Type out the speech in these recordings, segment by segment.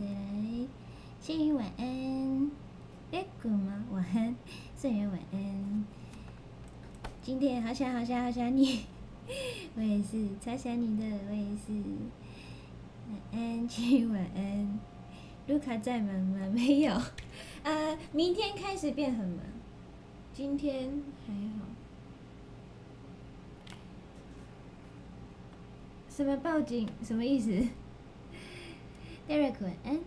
谁来？幸运晚安，哎，good 吗？晚安，圣元晚安。今天好想好想好想你，我也是超想你的，我也是。晚安，幸运晚安。卢卡在忙吗？没有，啊，明天开始变很忙，今天还好。什么报警？什么意思？戴瑞克晚安，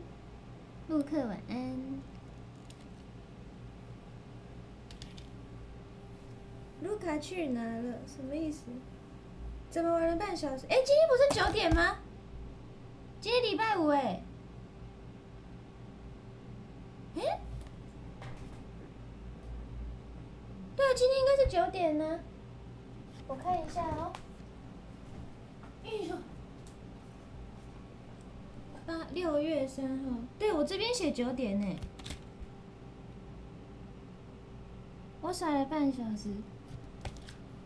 陆克晚安。卢卡去哪了？什么意思？怎么玩了半小时？哎，今天不是九点吗？今天礼拜五哎。哎？对啊，今天应该是九点呢。我看一下哦。哎呦！八六月三号，对我这边写九点呢。我甩了半小时，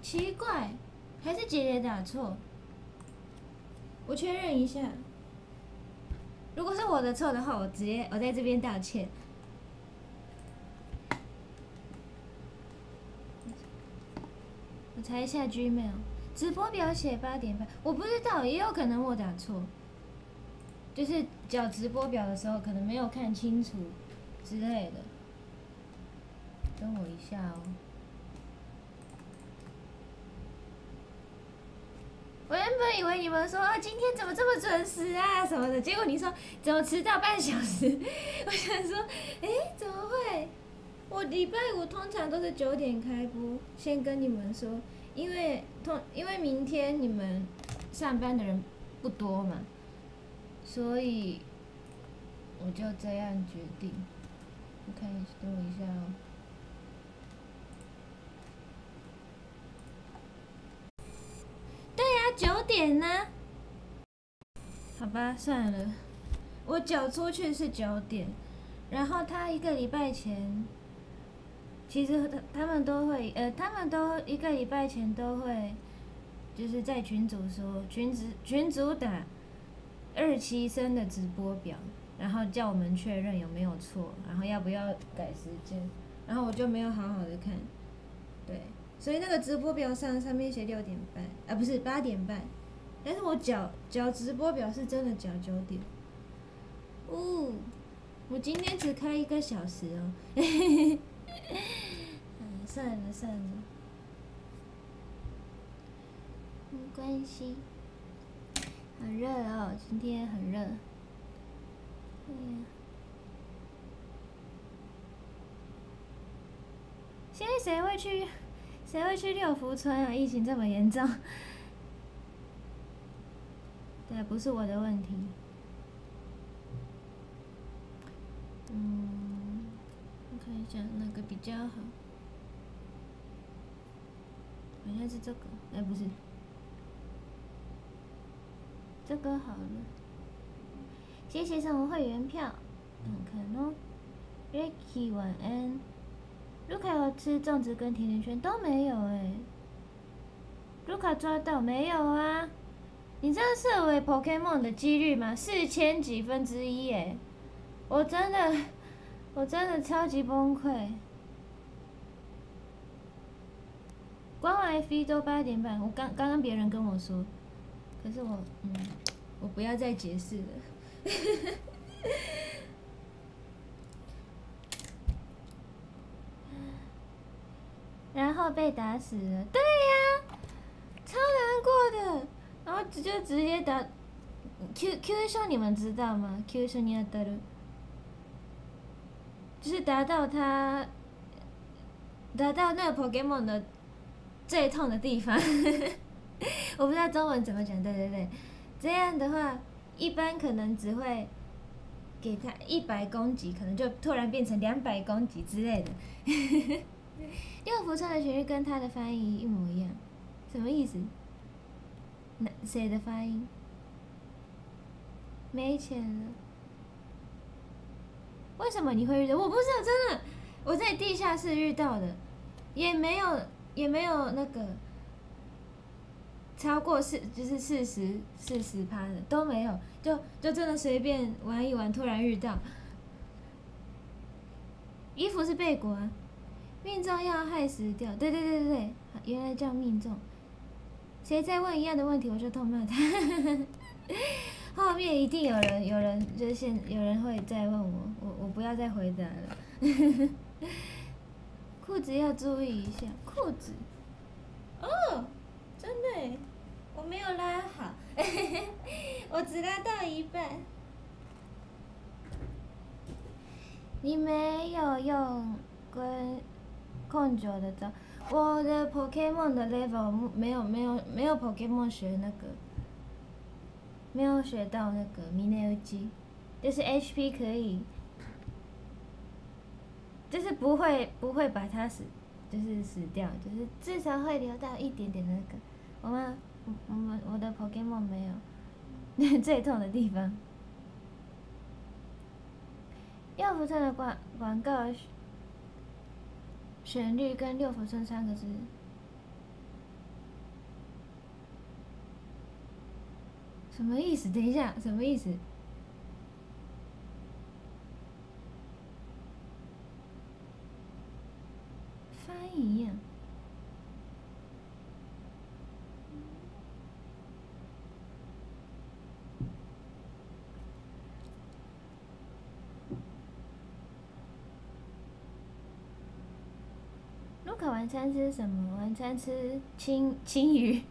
奇怪，还是姐姐打错。我确认一下，如果是我的错的话，我直接我在这边道歉。我查一下 Gmail。直播表写八点半，我不知道，也有可能我打错，就是缴直播表的时候可能没有看清楚之类的。等我一下哦。我原本以为你们说啊，今天怎么这么准时啊什么的，结果你说怎么迟到半小时？我想说，哎，怎么会？我礼拜五通常都是九点开播，先跟你们说。因为通，因为明天你们上班的人不多嘛，所以我就这样决定。我看一下，等我一下哦。对呀，九点呢？好吧，算了，我缴出去是九点，然后他一个礼拜前。其实他他们都会，呃，他们都一个礼拜前都会，就是在群组说，群主群主打二期生的直播表，然后叫我们确认有没有错，然后要不要改时间，然后我就没有好好的看，对，所以那个直播表上上面写六点半，啊不是八点半，但是我缴缴直播表是真的缴九点，哦，我今天只开一个小时哦。嗯，算了算了，没关系。很热哦，今天很热。哎呀，现在谁会去？谁会去六福村啊？疫情这么严重。对，不是我的问题。嗯。我看一下哪个比较好，好像是这个，哎，不是，这个好了。谢谢什么会员票？看看哦，Ricky 晚安。卢卡要吃粽子跟甜甜圈都没有哎。卢卡抓到没有啊？你知道设为 Pokemon 的几率吗？四千几分之一哎，我真的。我真的超级崩溃。官网 F 一都八点半，我刚刚刚别人跟我说，可是我嗯，我不要再解释了。然后被打死了，对呀，超难过的。然后直接直接打 Q Q 秀，你们知道吗？Q 秀你要打了。就是达到他，达到那个 Pokemon 的最痛的地方，我不知道中文怎么讲，对对对，这样的话，一般可能只会给他一百攻击，可能就突然变成两百攻击之类的。六福村的旋律跟他的发音一模一样，什么意思？哪谁的发音？没钱了。为什么你会遇到？我不知道，真的，我在地下室遇到的，也没有，也没有那个，超过四就是四十四十趴的都没有，就就真的随便玩一玩，突然遇到。衣服是贝果啊，命中要害死掉，对对对对对，原来叫命中。谁再问一样的问题，我就痛骂他。后面一定有人，有人就是现有人会再问我，我我不要再回答了。裤子要注意一下，裤子。哦，真的，没有拉好，我只拉到一半。你没有用跟控九的招，我的 Pokemon 的 level 没有没有没有 Pokemon 学那个，没有学到那个 m i n e 就是 HP 可以，就是不会不会把它死，就是死掉，就是至少会留到一点点那个。我们我我我的 Pokemon 没有 最痛的地方。六福村的广广告旋律跟六福村三个字，什么意思？等一下，什么意思？翻译一样。可晚餐吃什么？晚餐吃青青鱼，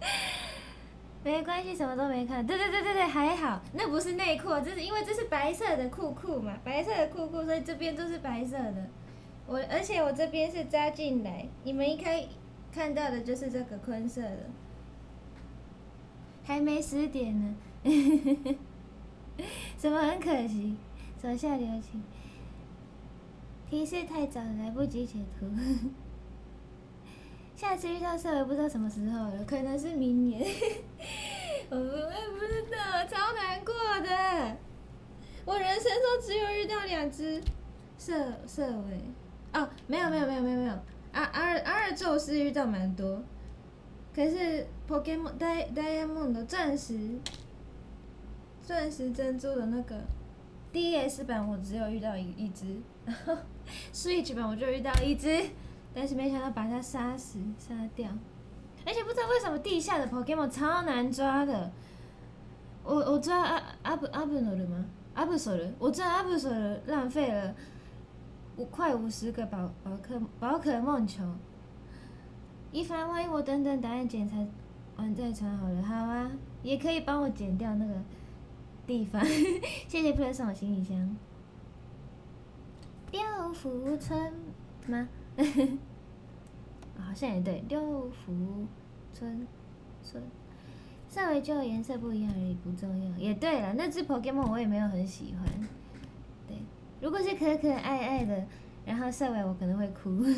没关系，什么都没看。对对对对对，还好，那不是内裤，这是因为这是白色的裤裤嘛，白色的裤裤，所以这边都是白色的。我而且我这边是扎进来，你们一开看到的就是这个坤色的，还没十点呢，什么很可惜，手下留情。提示太早，来不及截图。下次遇到社委不知道什么时候了，可能是明年。我我也不知道，超难过的。我人生中只有遇到两只社社尾。哦，没有没有没有没有没有。阿阿尔阿尔宙斯遇到蛮多，可是 Pokemon Di Diamond 的钻石钻石珍珠的那个 DS 版，我只有遇到一一只。Switch 版我就遇到一只，但是没想到把它杀死杀掉，而且不知道为什么地下的 Pokemon 超难抓的。我我抓阿阿布阿布诺的吗？阿布索的，我抓阿布索的浪费了五快五十个宝宝可宝可梦球。一凡万一我等等答案检查完再传好了，好啊，也可以帮我剪掉那个地方。谢谢 Play 送我行李箱。六福村吗？好像也对，六福村村，稍微就颜色不一样而已，不重要。也对了，那只 Pokemon 我也没有很喜欢。对，如果是可可爱爱的，然后色尾我可能会哭。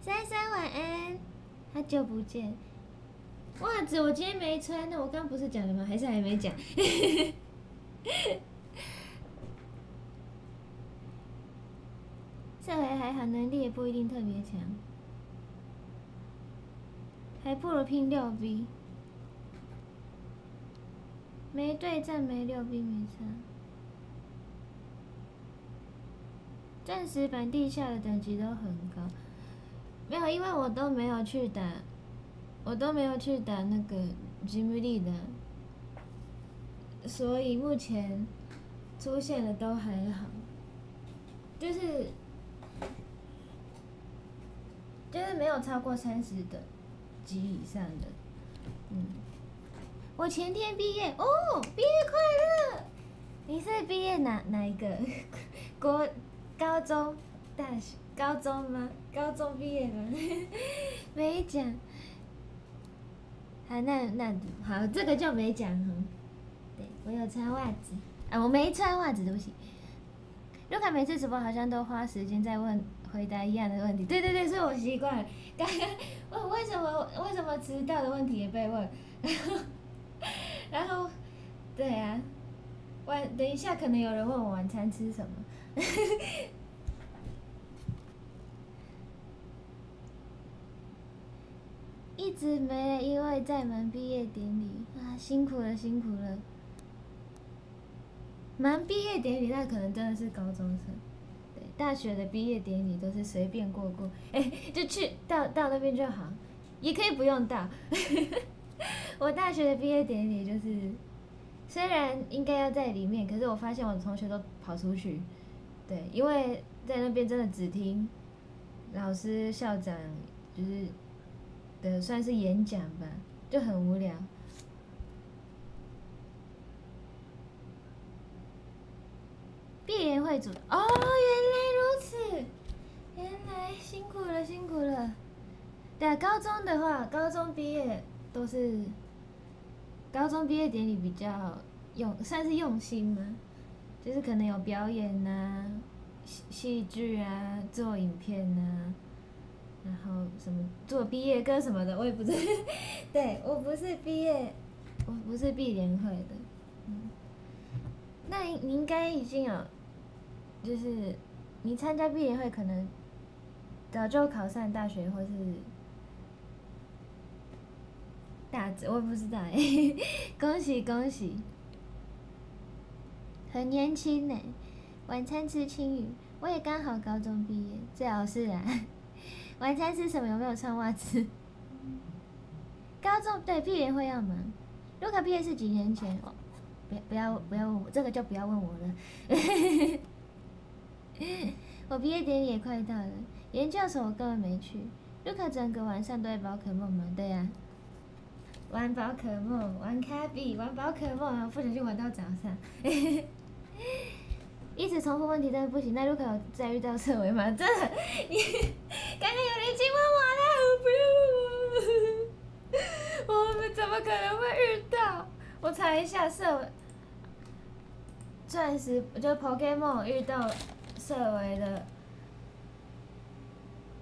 珊珊晚安，好久不见。袜子我今天没穿，那我刚不是讲了吗？还是还没讲？这回还好，能力也不一定特别强，还不如拼六 V。没对战没六 V，没差。钻石版地下的等级都很高，没有，因为我都没有去打，我都没有去打那个吉姆利的，所以目前出现的都还好，就是。就是没有超过三十的级以上的，嗯，我前天毕业哦，毕业快乐！你是毕业哪哪一个？国高中、大学、高中吗？高中毕业吗？没讲。好，那那好，这个就没讲哈。对我有穿袜子啊，我没穿袜子，对不起。卢卡每次直播好像都花时间在问。回答一样的问题，对对对，所以我习惯。刚刚问为什么为什么迟到的问题也被问，然后然后对啊，晚等一下可能有人问我晚餐吃什么，一直没了，因为在忙毕业典礼啊，辛苦了，辛苦了。忙毕业典礼，那可能真的是高中生。大学的毕业典礼都是随便过过，哎，就去到到那边就好，也可以不用到。我大学的毕业典礼就是，虽然应该要在里面，可是我发现我的同学都跑出去。对，因为在那边真的只听老师、校长就是的算是演讲吧，就很无聊。毕业会组哦，原来如此，原来辛苦了，辛苦了。对，高中的话，高中毕业都是高中毕业典礼比较用，算是用心吗？就是可能有表演呐，戏戏剧啊，做影片呐，然后什么做毕业歌什么的，我也不是，对我不是毕业，我不是毕联会的，那你应该已经有，就是你参加毕业会可能早就考上大学或是大职，我也不知道哎，恭喜恭喜。很年轻呢，晚餐吃青鱼，我也刚好高中毕业，最好是啊。晚餐吃什么？有没有穿袜子？高中对毕业会要吗？卢卡毕业是几年前？不要不要问我，这个就不要问我了。我毕业典礼也快到了，研究所我根本没去。卢卡整个晚上都在宝可梦吗？对呀。玩宝可梦，玩卡比，玩宝可梦，然后不小心玩到早上。一直重复问题真的不行。那如果有再遇到社维吗？真的，你 刚刚有人亲问我了，不要我们怎么可能会遇到？我查一下，社钻石就 Pokemon 遇到社维的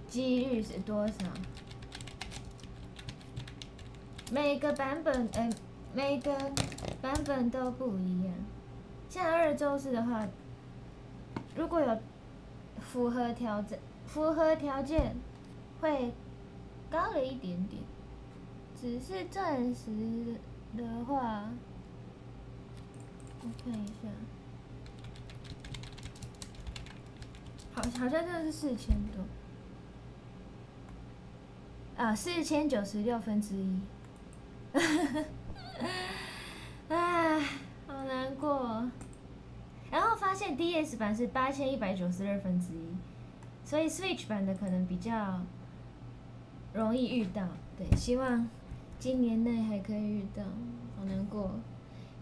几率是多少？每个版本，呃，每个版本都不一样。像二周四的话，如果有符合条件，符合条件会高了一点点。只是钻石的话，我看一下，好，像真的是四千多。啊，四千九十六分之一。啊，好难过。然后发现 DS 版是八千一百九十二分之一，所以 Switch 版的可能比较容易遇到。对，希望今年内还可以遇到。好难过，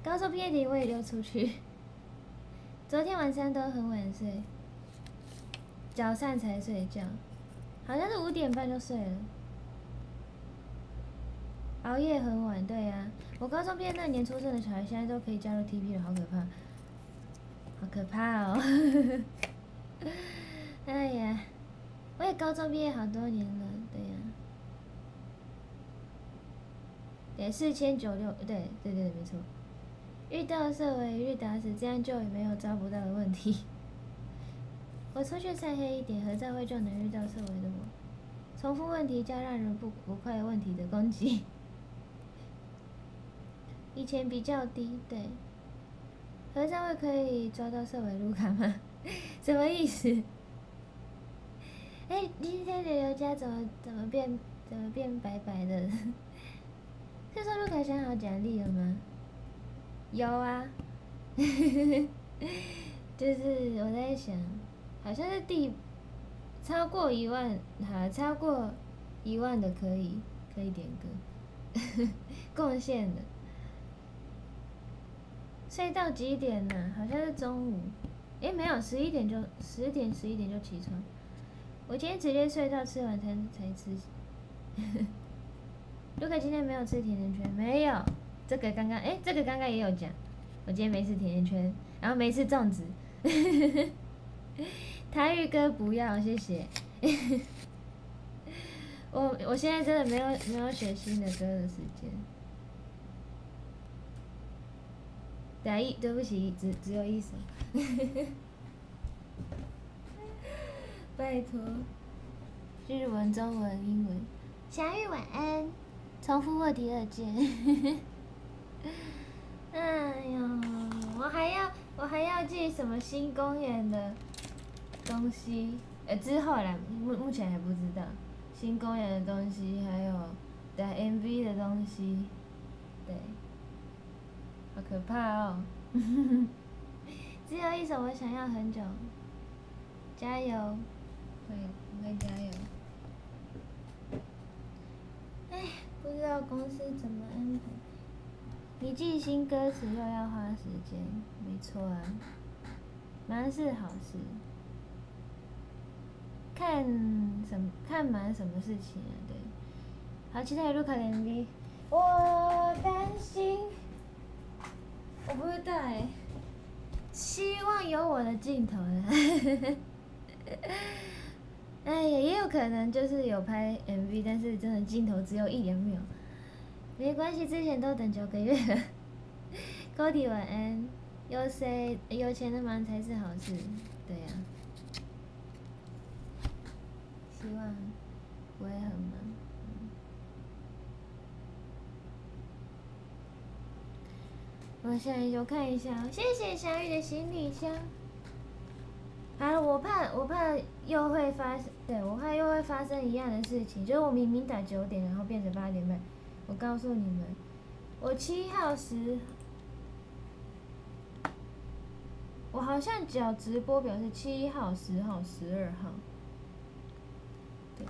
高中毕业典礼我也溜出去。昨天晚上都很晚睡，早上才睡觉，好像是五点半就睡了。熬夜很晚，对呀。我高中毕业那年出生的小孩，现在都可以加入 TP 了，好可怕，好可怕哦！哎呀，我也高中毕业好多年了，对呀。对，四千九六，对对对，没错。遇到社会一律打死，这样就也没有招不到的问题。我出去晒黑一点，合照会就能遇到社会的我。重复问题加让人不不快问题的攻击。以前比较低，对。合照会可以抓到色尾卢卡吗？什么意思？哎，今天的刘家怎么怎么变怎么变白白的？是说卢卡想好奖励了吗？有啊，就是我在想，好像是第超过一万，好超过一万的可以可以点歌，贡献的。睡到几点呢？好像是中午。诶，没有，十一点就十点十一点就起床。我今天直接睡到吃晚餐才吃。卢克今天没有吃甜甜圈，没有。这个刚刚，诶，这个刚刚也有讲。我今天没吃甜甜圈，然后没吃粽子。台语歌不要，谢谢。我我现在真的没有没有学新的歌的时间。对一，对不起，只只有一首。拜托，日文、中文、英文。小雨晚安。重复过第二件。哎呀，我还要我还要记什么新公园的东西？呃，之后来目目前还不知道新公演的东西，还有的 MV 的东西，对，好可怕哦！只有一首我想要很久，加油，会会加油。哎，不知道公司怎么安排。你记新歌词又要花时间，没错啊，蛮是好事。看什么？看满什么事情啊？对，好期待卢卡的 MV。我担心，我不知道哎。希望有我的镜头。哎呀，也有可能就是有拍 MV，但是真的镜头只有一两秒。没关系，之前都等九个月了。高迪晚安，有谁有钱的忙才是好事，对呀。希望不会很忙。我现在就看一下，谢谢小雨的行李箱。啊，我怕我怕又会发生，对我怕又会发生一样的事情，就是我明明打九点，然后变成八点半。我告诉你们，我七号十，我好像只要直播表示七号、十号、十二号。对。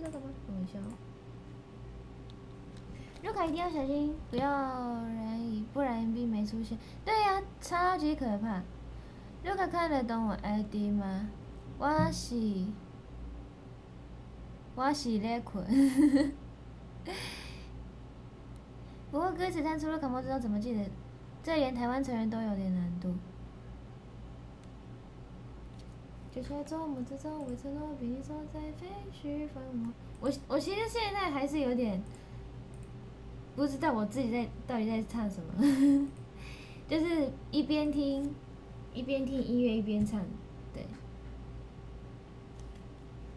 知道干嘛？等一下。卢卡一定要小心，不要然不然 MB 没出现。对呀，超级可怕。卢卡看得懂我 ID 吗？我是，我是在困。不过歌词弹出了，可不知道怎么记得，这连台湾成员都有点难度。就像做梦之中，我承诺比你走在废墟繁华。我我其实现在还是有点。不知道我自己在到底在唱什么，就是一边听一边听音乐一边唱，对。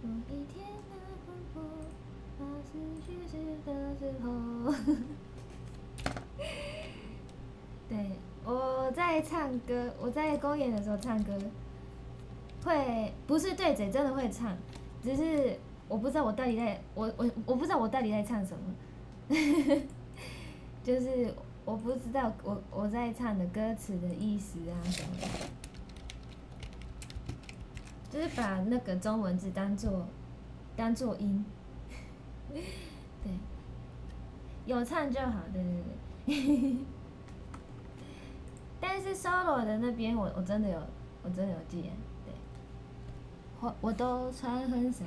对，我在唱歌，我在公演的时候唱歌，会不是对嘴，真的会唱，只是我不知道我到底在，我我我不知道我到底在唱什么。就是我不知道我我在唱的歌词的意思啊什么。的，就是把那个中文字当做当做音，对，有唱就好，对对对。但是 solo 的那边我我真的有我真的有记，我我都穿很少，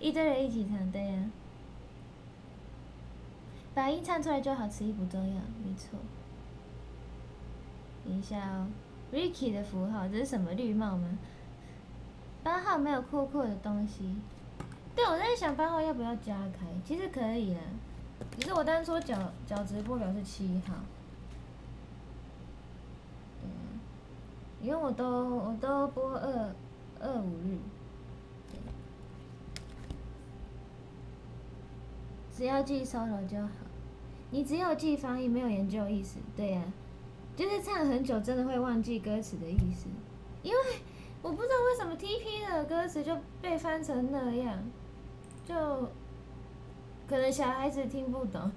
一堆人一起唱，对呀。把音唱出来就好，词义不重要，没错。等一下哦，Ricky 的符号这是什么绿帽吗？八号没有酷酷的东西。对，我在想八号要不要加开，其实可以啊。只是我当初脚脚直播表是七号。因为我都我都播二二五日。只要记 solo 就好。你只有记翻译，没有研究意思，对呀，就是唱很久，真的会忘记歌词的意思。因为我不知道为什么 TP 的歌词就被翻成那样，就可能小孩子听不懂，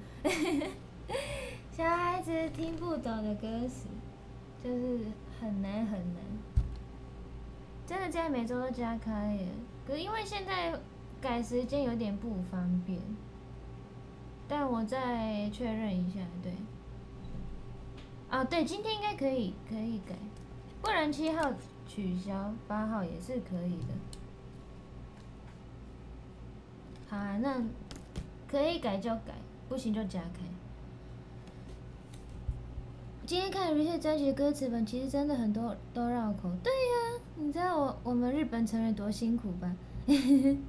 小孩子听不懂的歌词，就是很难很难。真的在每周都加开耶，可是因为现在改时间有点不方便。但我再确认一下，对。啊，对，今天应该可以，可以改，不然七号取消，八号也是可以的。好啊，那可以改就改，不行就加开。今天看了这些专辑的歌词本，其实真的很多都绕口。对呀，你知道我我们日本成员多辛苦吧？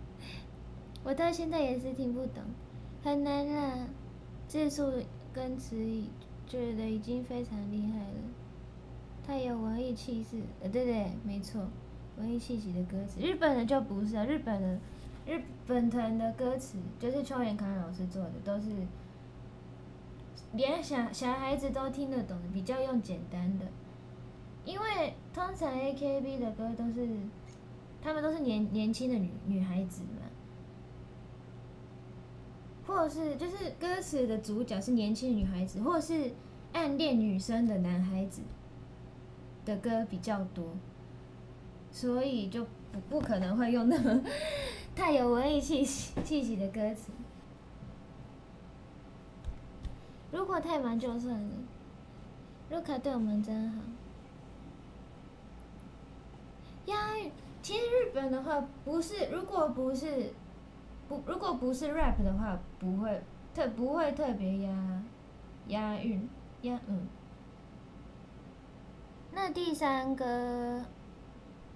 我到现在也是听不懂。很难啦，字数跟词语觉得已经非常厉害了，太有文艺气势。呃，对对，没错，文艺气息的歌词。日本的就不是啊，日本的日本团的歌词就是秋元康老师做的，都是连小小孩子都听得懂，比较用简单的。因为通常 AKB 的歌都是，他们都是年年轻的女女孩子嘛，或者是就是歌词的主角是年轻的女孩子，或者是暗恋女生的男孩子的歌比较多，所以就不不可能会用那么 太有文艺气息气息的歌词。如果太忙就算了，卢卡对我们真好。押韵，其实日本的话不是，如果不是，不如果不是 rap 的话，不会特不会特别押押韵押嗯。那第三个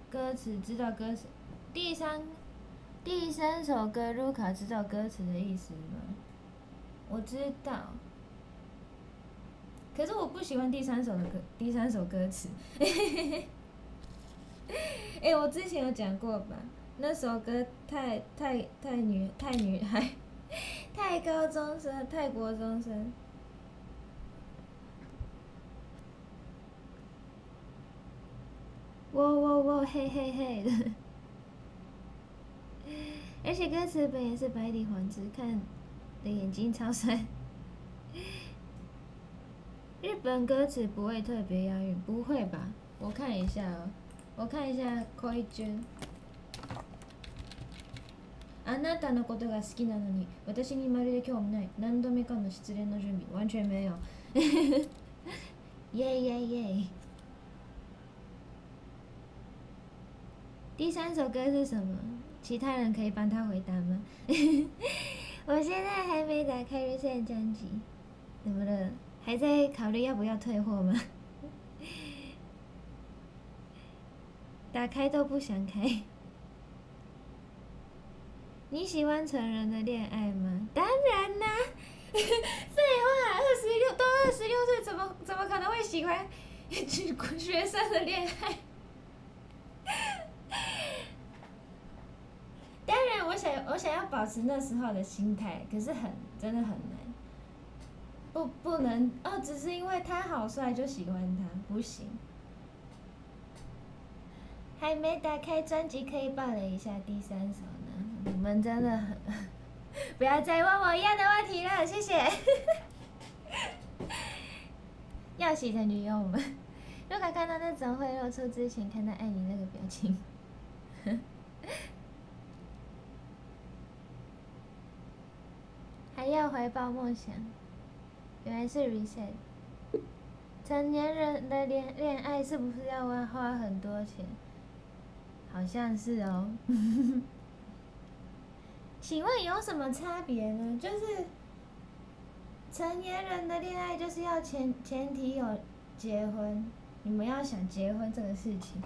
歌词知道歌词，第三第三首歌卢卡知道歌词的意思吗？我知道，可是我不喜欢第三首的歌，第三首歌词。哎，我之前有讲过吧？那首歌太太太女太女孩，太高中生，泰国中生。喔喔喔嘿嘿嘿的，而且歌词本也是白底黄字，看的眼睛超帅。日本歌词不会特别押韵，不会吧？我看一下哦。我看一下可以卷。あなたのことが好きなのに私にまるで興味ない何度目かの失恋の準備完全没有耶耶耶第三首歌是什么？其他人可以帮他回答吗？我现在还没打开日线专辑，怎么了？ 还在考虑要不要退货吗？打开都不想开。你喜欢成人的恋爱吗？当然啦！废话，二十六都二十六岁，怎么怎么可能会喜欢 学生的恋爱？当然，我想我想要保持那时候的心态，可是很真的很难。不不能哦，只是因为他好帅就喜欢他，不行。还没打开专辑，可以爆雷一下第三首呢。你们真的很，不要再问我一样的问题了，谢谢。要洗成女友吗？如果看到那种会露出之前看到爱你那个表情，还要怀抱梦想，原来是 reset。成年人的恋恋爱是不是要花花很多钱？好像是哦，请问有什么差别呢？就是成年人的恋爱就是要前前提有结婚，你们要想结婚这个事情，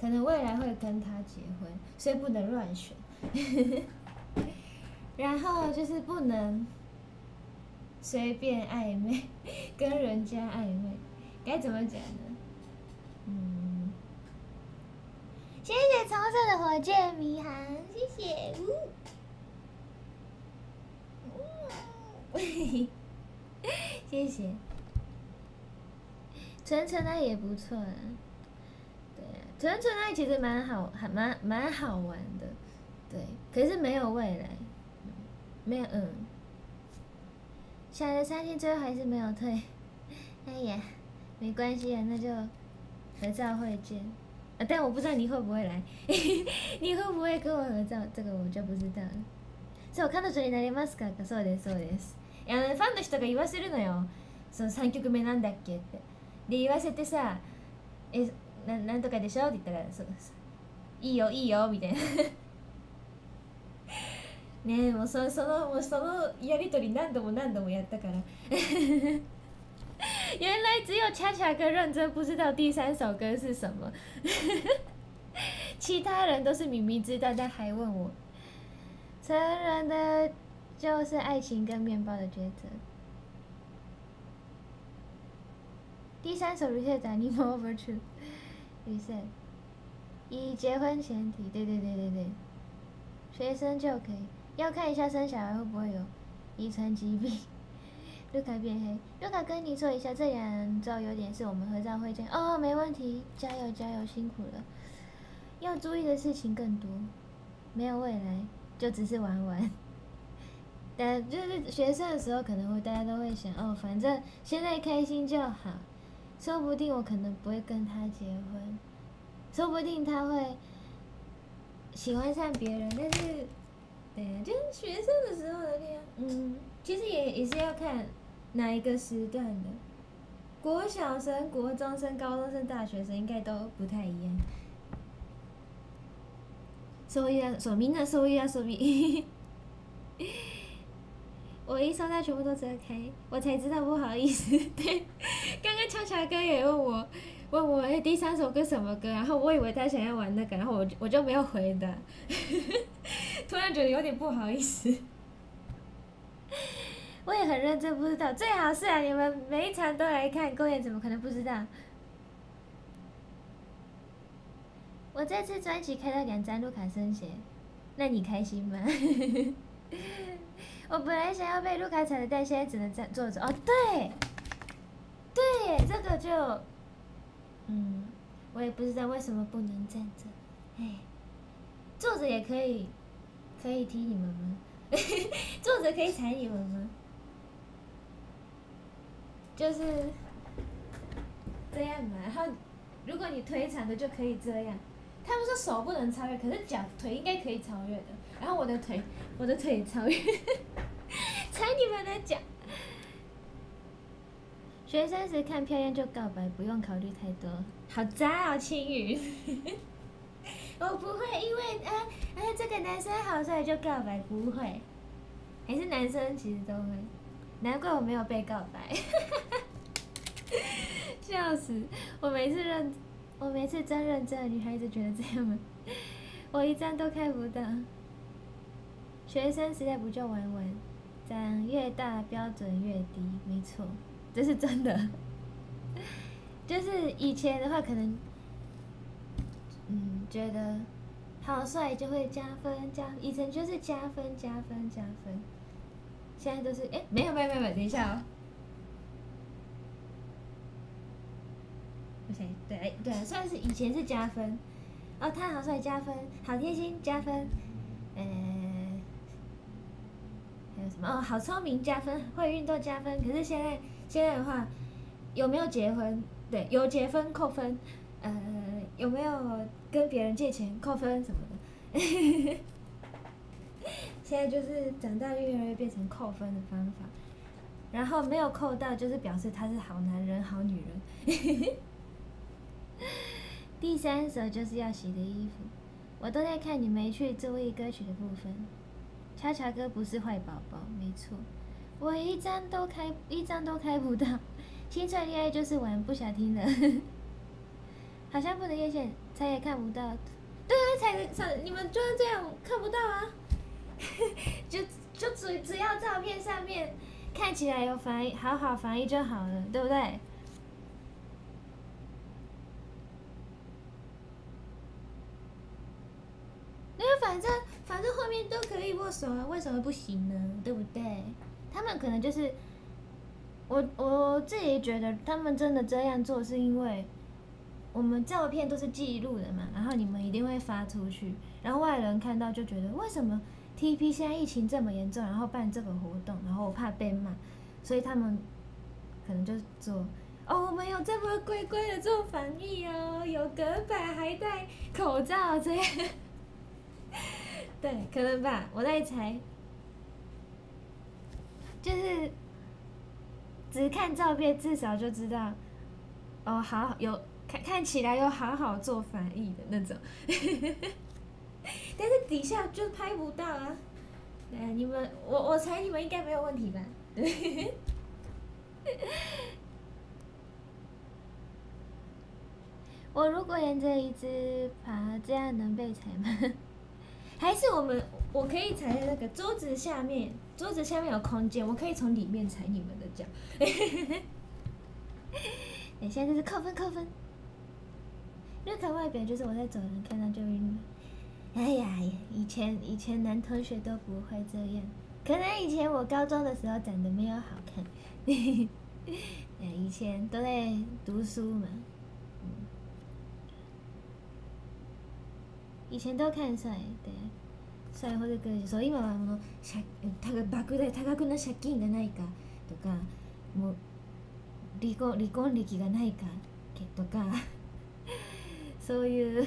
可能未来会跟他结婚，所以不能乱选。然后就是不能随便暧昧，跟人家暧昧，该怎么讲呢？嗯。谢谢橙色的火箭迷航，谢谢。谢谢。纯纯爱也不错啊，对，纯纯爱其实蛮好，还蛮蛮好玩的，对。可是没有未来，没有嗯。想了三天，最后还是没有退。哎呀，没关系啊，那就合照会见。啊！但我不知道你会不会来，你会不会跟我合照？这个我就不知道了。そう、彼女になりますか？そうです、そうです。いや、ファンの人が言わせるのよ。その3曲目なんだっけって。で、言わせてさ、え、ななんとかでしょ？って言ったら、そうそういいよ、いいよ、みたいな。ねえ、もうそその、もうそのやりとり何度も何度もやったから。原来只有恰恰跟认真不知道第三首歌是什么，其他人都是明明知道但还问我。成人的就是爱情跟面包的抉择。第三首 reset 你 over to reset。 以结婚前提，对对对对对，学生就可以， 要看一下生小孩会不会有遗传疾病。卢卡变黑，卢卡跟你说一下，这两周有点事，我们合照会见。哦，没问题，加油加油，辛苦了。要注意的事情更多，没有未来，就只是玩玩。但就是学生的时候，可能会大家都会想，哦，反正现在开心就好。说不定我可能不会跟他结婚，说不定他会喜欢上别人，但是，对，就是学生的时候的那样。嗯，其实也也是要看哪一个时段的。国小生、国中生、高中生、大学生应该都不太一样。所以啊，说明啊，所以啊，说明。我一收到全部都折开，我才知道不好意思。对，刚刚悄悄哥也问我，问我哎第三首歌什么歌，然后我以为他想要玩那个，然后我我就没有回的，突然觉得有点不好意思。我也很认真，不知道，最好是啊，你们每一场都来看，公演怎么可能不知道？我这次专辑开了两张卢卡生鞋，那你开心吗？我本来想要被卢卡踩的，但现在只能站坐着。哦，对，对，这个就，嗯，我也不知道为什么不能站着。哎，坐着也可以，可以踢你们吗？坐着可以踩你们吗？就是这样嘛。然后，如果你腿长的就可以这样。他们说手不能超越，可是脚腿应该可以超越的。然后我的腿，我的腿超越，踩你们的脚。学生时看漂亮就告白，不用考虑太多。好渣哦，青云。我不会因为啊啊这个男生好帅就告白，不会。还是男生其实都会。难怪我没有被告白。笑死！我每次认，我每次真认真，女孩子觉得这样吗？我一张都看不到。学生时代不就玩玩，长越大标准越低，没错，这是真的。就是以前的话，可能，嗯，觉得好帅就会加分加，以前就是加分加分加分，现在都是哎，没有没有没有，等一下哦。OK，对对，算是以前是加分，哦，他好帅加分，好贴心加分，嗯。还有什么哦？好聪明加分，会运动加分。可是现在现在的话，有没有结婚？对，有结婚扣分。呃，有没有跟别人借钱扣分什么的？现在就是长大越来越变成扣分的方法。然后没有扣到，就是表示他是好男人、好女人。第三首就是要洗的衣服，我都在看你没去注意歌曲的部分。恰恰哥不是坏宝宝，没错，我一张都开一张都开不到。青春恋爱就是玩，不想听了。好像不能越线，猜也看不到。对啊，猜猜你们就是这样看不到啊。就就只只要照片上面看起来有防疫，好好防疫就好了，对不对？因为反正反正后面都可以握手啊，为什么不行呢？对不对？他们可能就是我我自己觉得他们真的这样做是因为我们照片都是记录的嘛，然后你们一定会发出去，然后外人看到就觉得为什么 TP 现在疫情这么严重，然后办这个活动，然后我怕被骂，所以他们可能就做哦，我们有这么乖乖的做防疫哦，有隔板还戴口罩这样。对，可能吧，我在猜，就是只看照片，至少就知道，哦，好有看看起来有好好做翻译的那种，但是底下就拍不到啊。对，你们，我我猜你们应该没有问题吧？我如果沿着一只爬，这样能被踩吗？还是我们，我可以踩在那个桌子下面，桌子下面有空间，我可以从里面踩你们的脚。哎，现在就是扣分扣分。卢卡外表就是我在走廊看到就晕了。哎呀，以前以前男同学都不会这样，可能以前我高中的时候长得没有好看。哎，以前都在读书嘛。以前都看帅，对。帅或者可以そう今はあの借莫大多額な借金がないかとかもう離婚離婚歴がないかとか そういう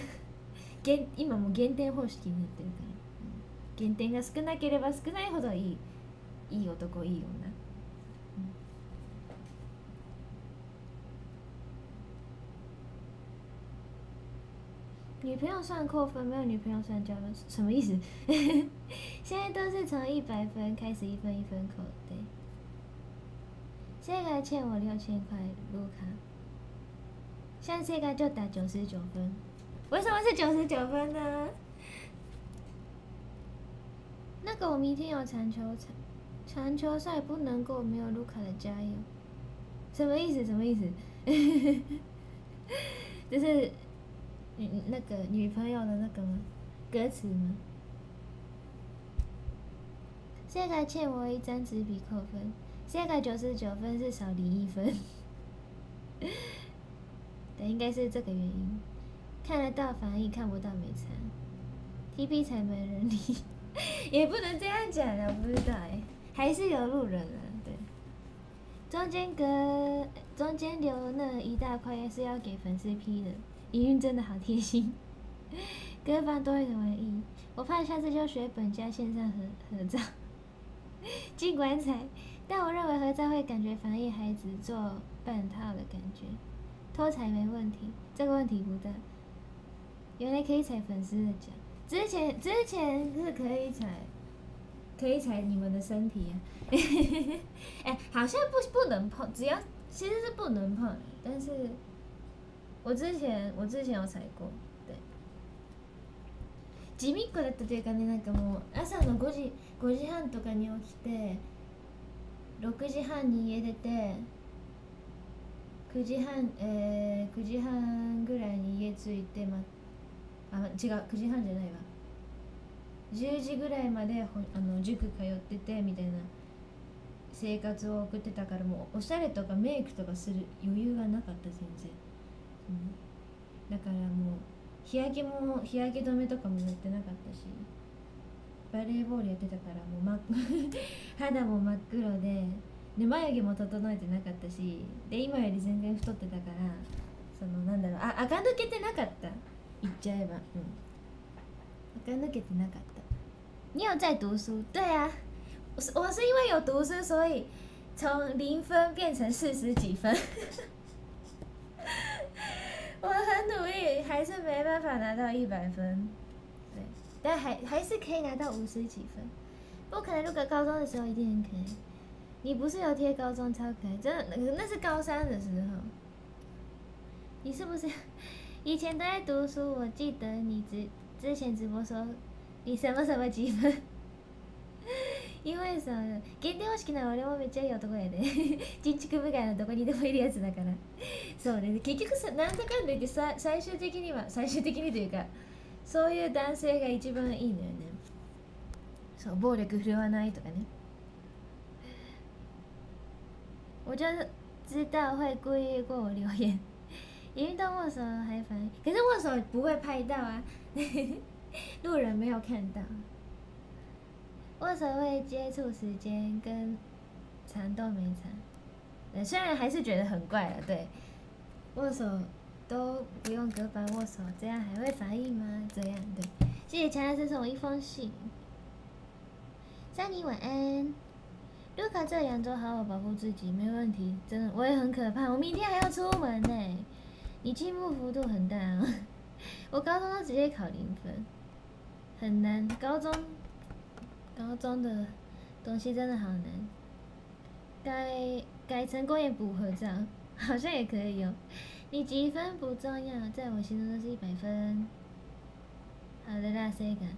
今も減点方式になってるから、減点が少なければ少ないほどいいいい男いい女。女朋友算扣分，没有女朋友算加分，什么意思？现在都是从一百分开始，一分一分扣，对。现在欠我六千块，卢卡。像这个就打九十九分，为什么是九十九分呢？那个我明天有残球场，残球赛不能够没有卢卡的加油，什么意思？什么意思？就是。那个女朋友的那个吗？歌词吗？现在欠我一张纸笔扣分，现在九十九分是少零一分。对，应该是这个原因。看得到反应，看不到没差。TP 才没人理，也不能这样讲啊！不知道哎，还是有路人啊。对，中间隔中间留那一大块是要给粉丝 P 的。营运真的好贴心，各方都会很满意。我怕下次就学本家线上合合照，尽管踩，但我认为合照会感觉防疫孩子做半套的感觉。偷踩没问题，这个问题不大。原来可以踩粉丝的脚，之前之前是可以踩，可以踩你们的身体啊。哎，好像不不能碰，只要其实是不能碰，但是。我之前我之前有踩过，对。地味っ子だったというかねなんかもう朝の5時5時半とかに起きて6時半に家出て9時半えー、9時半ぐらいに家着いてまあ違う9時半じゃないわ10時ぐらいまであの塾通っててみたいな生活を送ってたからもうおしゃれとかメイクとかする余裕がなかった全然。だからもう日焼けも日焼け止めとかも塗ってなかったしバレーボールやってたからもう真 肌も真っ黒でで眉毛も整えてなかったしで今より全然太ってたからそのなんだろうあ垢抜けてなかった。言っちゃえば。うん。垢抜けてなかった。你有在读书对啊我是因为有读书所以从零分变成四十几分我很努力，还是没办法拿到一百分，对，但还还是可以拿到五十几分。不可能，如果高中的时候一定很可爱。你不是有贴高中超可爱，真的，那是高三的时候。你是不是 以前都在读书？我记得你之之前直播说你什么什么几分。因为さ限定方式なら俺もめっちゃいい男やで。人畜部外のどこにでもいるやつだから。そうね。結局さなんだかんだ言ってさ最終的には最終的にというかそういう男性が一番いいのよね。そう暴力振るわないとかね。我就知道会故意过我留言，因为到握手还反，可是握手不会拍到啊，路人没有看到。握手会接触时间跟长都没长，对，虽然还是觉得很怪了，对，握手都不用隔板握手，这样还会反应吗？这样对，谢谢强大送我一封信，三妮晚安，卢卡这两周好好保护自己，没问题，真的我也很可怕，我明天还要出门呢，你进步幅度很大哦，我高中都直接考零分，很难，高中。高中的东西真的好难，改改成公演补合照，好像也可以哦。你几分不重要，在我心中都是一百分。好的啦，C 感。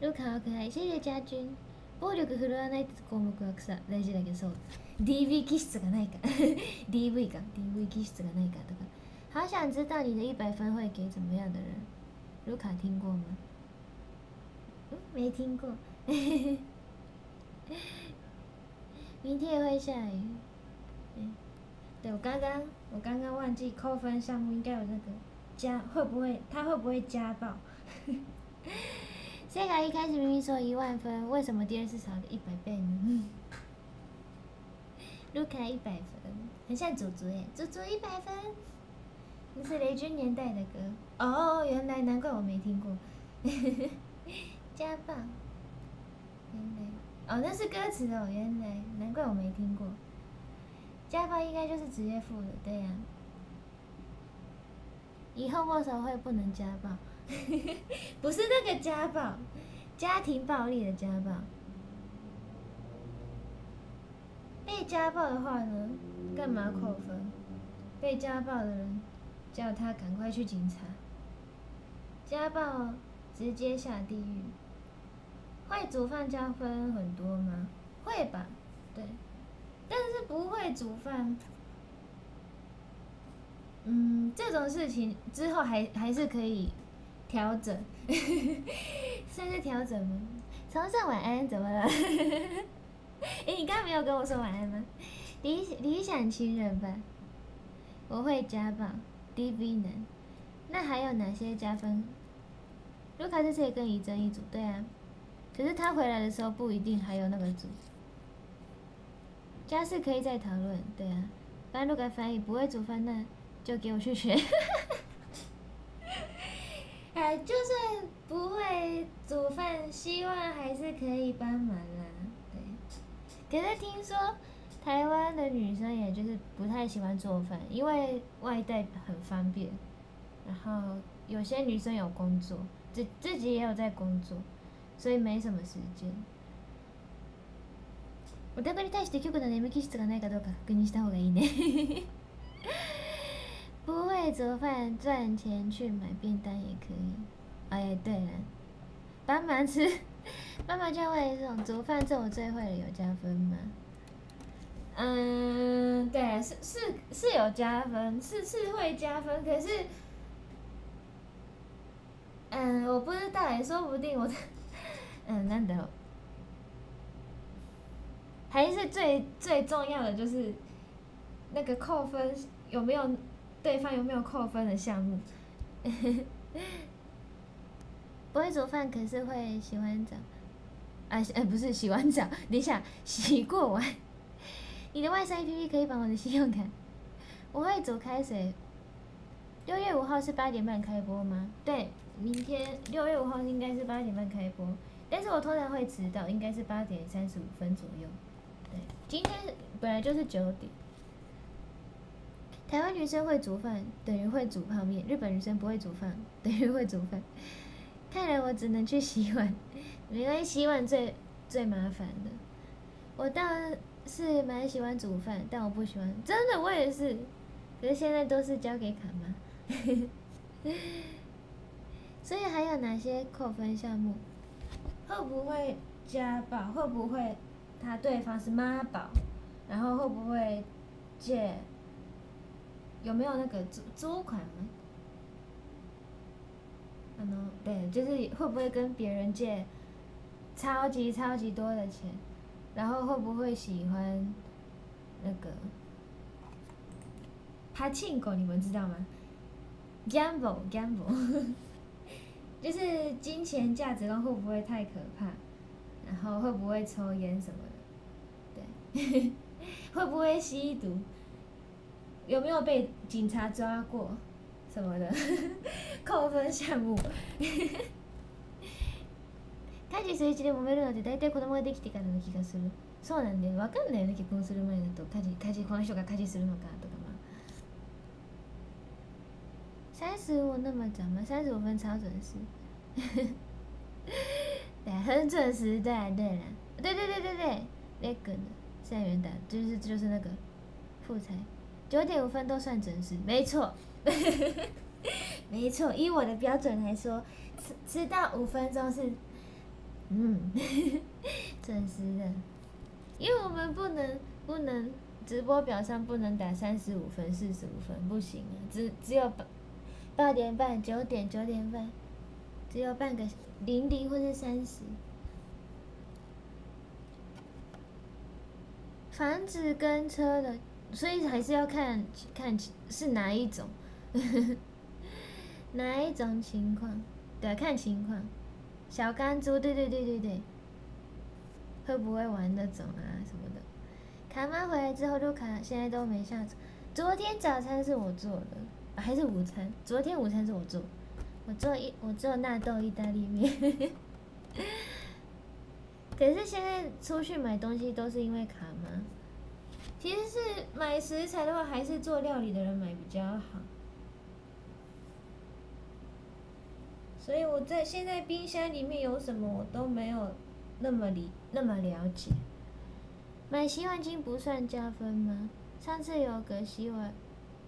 卢卡好可爱，谢谢家军。暴力振るわないって項目はさ大事だけどそう DV 気質がないか DV か DV 気質がないかとか 好想知道你的一百分会给怎么样的人？卢卡听过吗？ 没听过。明天也会下雨。对我刚刚我刚刚忘记扣分项目应该有那个加会不会他会不会家暴？这个一开始明明说一万分，为什么第二次少了一百倍呢？卢卡一百分，很像祖祖耶，祖祖一百分。那是雷军年代的歌哦，原来难怪我没听过。家暴，原来哦，那是歌词哦，原来难怪我没听过。家暴应该就是直接付的，对呀。以后握手会不能家暴，不是那个家暴，家庭暴力的家暴。被家暴的话呢，干嘛扣分？被家暴的人。叫他赶快去警察。家暴直接下地狱。会煮饭加分很多吗？会吧，对。但是不会煮饭，嗯，这种事情之后还还是可以调整，算是调整吗？床上晚安怎么了？哎，你刚刚没有跟我说晚安吗？理理想情人吧。我会家暴。DV 男，那还有哪些加分？卢卡这次也跟怡珍一组，对啊。可是他回来的时候不一定还有那个组。家事可以再讨论，对啊。反正卢卡翻译不会煮饭，那就给我去学。哎，就算不会煮饭，希望还是可以帮忙啦，对。可是听说。台湾的女生也就是不太喜欢做饭，因为外带很方便。然后有些女生有工作，自自己也有在工作，所以没什么时间。お宅に対して局の眠気質がないかどうか確認した方がいいね。不会做饭赚钱去买便当也可以。哎，对了，帮忙吃，帮忙就会这种煮饭，这我最会的有加分吗？嗯，对，是是是有加分，是是会加分，可是，嗯，我不知道，也说不定我的，嗯，难得，还是最最重要的就是那个扣分有没有对方有没有扣分的项目，不会煮饭，可是会洗完澡，啊，呃，不是洗完澡，等一下洗过碗。你的外甥 A P P 可以绑我的信用卡。我会煮开水。六月五号是八点半开播吗？对，明天六月五号应该是八点半开播，但是我通常会迟到，应该是八点三十五分左右。对，今天本来就是九点。台湾女生会煮饭，等于会煮泡面；日本女生不会煮饭，等于会煮饭。看来我只能去洗碗，没关系，洗碗最最麻烦的。我倒。是蛮喜欢煮饭，但我不喜欢。真的，我也是。可是现在都是交给卡妈。所以还有哪些扣分项目？会不会家暴？会不会他对方是妈宝？然后会不会借？有没有那个租租款吗？嗯，对，就是会不会跟别人借超级超级多的钱？然后会不会喜欢那个帕庆狗？你们知道吗？gamble gamble，就是金钱价值观会不会太可怕？然后会不会抽烟什么的？对，会不会吸毒？有没有被警察抓过？什么的？扣分项目。家事数一で揉めるので大体子供ができてからの気がするそうなんだよ分かんないよね結婚する前だと家事家事この人が家事するのかとか 三十五那么早吗？三十五分超准时，对，很准时，对啊对了，对对对对对，那个呢，现在元旦就是就是那个复才，九点五分都算准时，没错，没错，以我的标准来说，迟迟到五分钟是。嗯，准时的，因为我们不能不能直播表上不能打三十五分、四十五分，不行啊，只只有八点半、九点、九点半，只有半个零零或是三十。房子跟车的，所以还是要看看是哪一种，哪一种情况，对，看情况。小钢珠，对对对对对，会不会玩那种啊什么的？卡妈回来之后，就卡现在都没下床。昨天早餐是我做的，还是午餐？昨天午餐是我做，我做一我做纳豆意大利面。可是现在出去买东西都是因为卡吗？其实是买食材的话，还是做料理的人买比较好。所以我在现在冰箱里面有什么，我都没有那么理那么了解。买洗碗巾不算加分吗？上次有个洗碗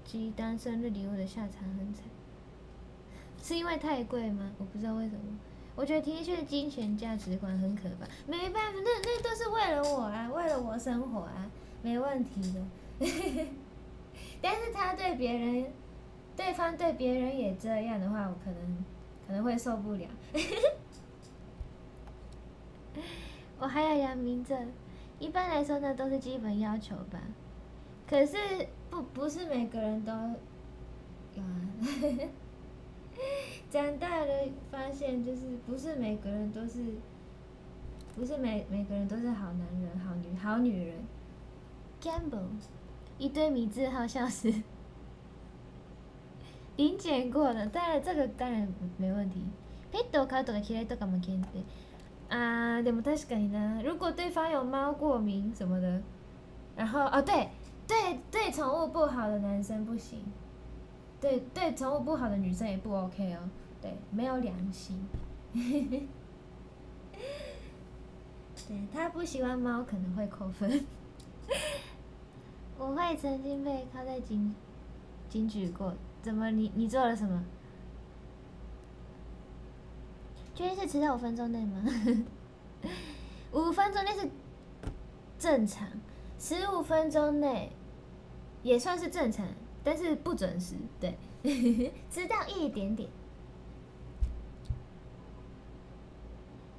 机当生日礼物的下场很惨，是因为太贵吗？我不知道为什么。我觉得 T 恤的金钱价值观很可怕，没办法，那那都是为了我啊，为了我生活啊，没问题的。但是他对别人，对方对别人也这样的话，我可能可能会受不了。我还要养名证，一般来说呢都是基本要求吧，可是不不是每个人都有啊。长大了发现，就是不是每个人都是，不是每每个人都是好男人、好女、好女人。Gamble，一堆米字号消失，零检过的，当然这个当然没问题。ペットを飼うとか嫌いとかも限定。啊，でも確かにな，如果对方有猫过敏什么的，然后哦对 对对，宠物不好的男生不行。对对，宠物不好的女生也不 OK 哦。对，没有良心。对他不喜欢猫，可能会扣分。我会曾经被靠在警警举过，怎么你你做了什么？确定是迟到五分钟内吗？五分钟内是正常，十五分钟内也算是正常。但是不准时，对，知道一点点。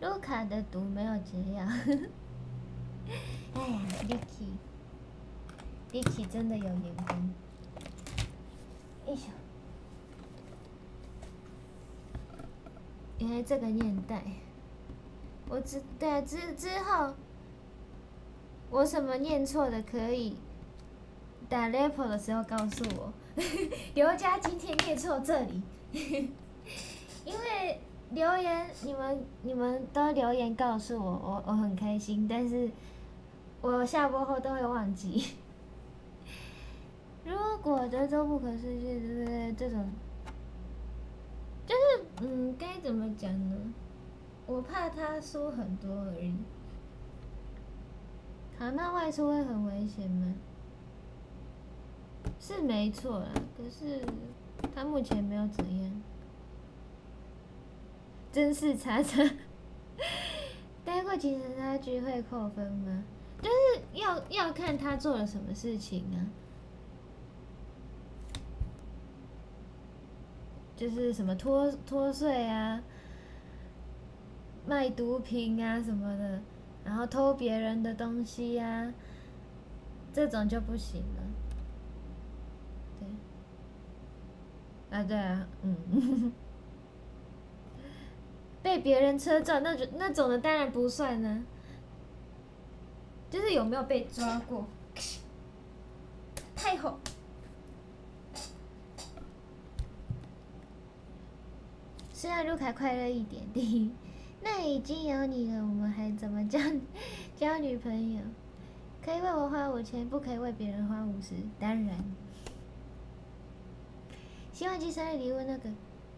卢卡的毒没有解药，哎呀，Vicky，Vicky 真的有眼光。哎呀，原来这个年代，我之对之之后，我什么念错的可以。打 l e v e 的时候告诉我，刘佳今天念错这里，因为留言你们你们都留言告诉我，我我很开心，但是我下播后都会忘记。如果德州不可世界，对不对？这种就是嗯，该怎么讲呢？我怕他说很多而已。卡那外出会很危险吗？是没错啦，可是他目前没有怎样，真是差差。待会精神差距会扣分吗？就是要要看他做了什么事情啊，就是什么脱脱税啊、卖毒品啊什么的，然后偷别人的东西呀，这种就不行了。对啊，对啊，嗯，被别人车撞那种那种的当然不算呢，就是有没有被抓过？太好，是让卢卡快乐一点的。那已经有你了，我们还怎么交交女朋友？可以为我花五千，不可以为别人花五十，当然。希望寄生日礼物那个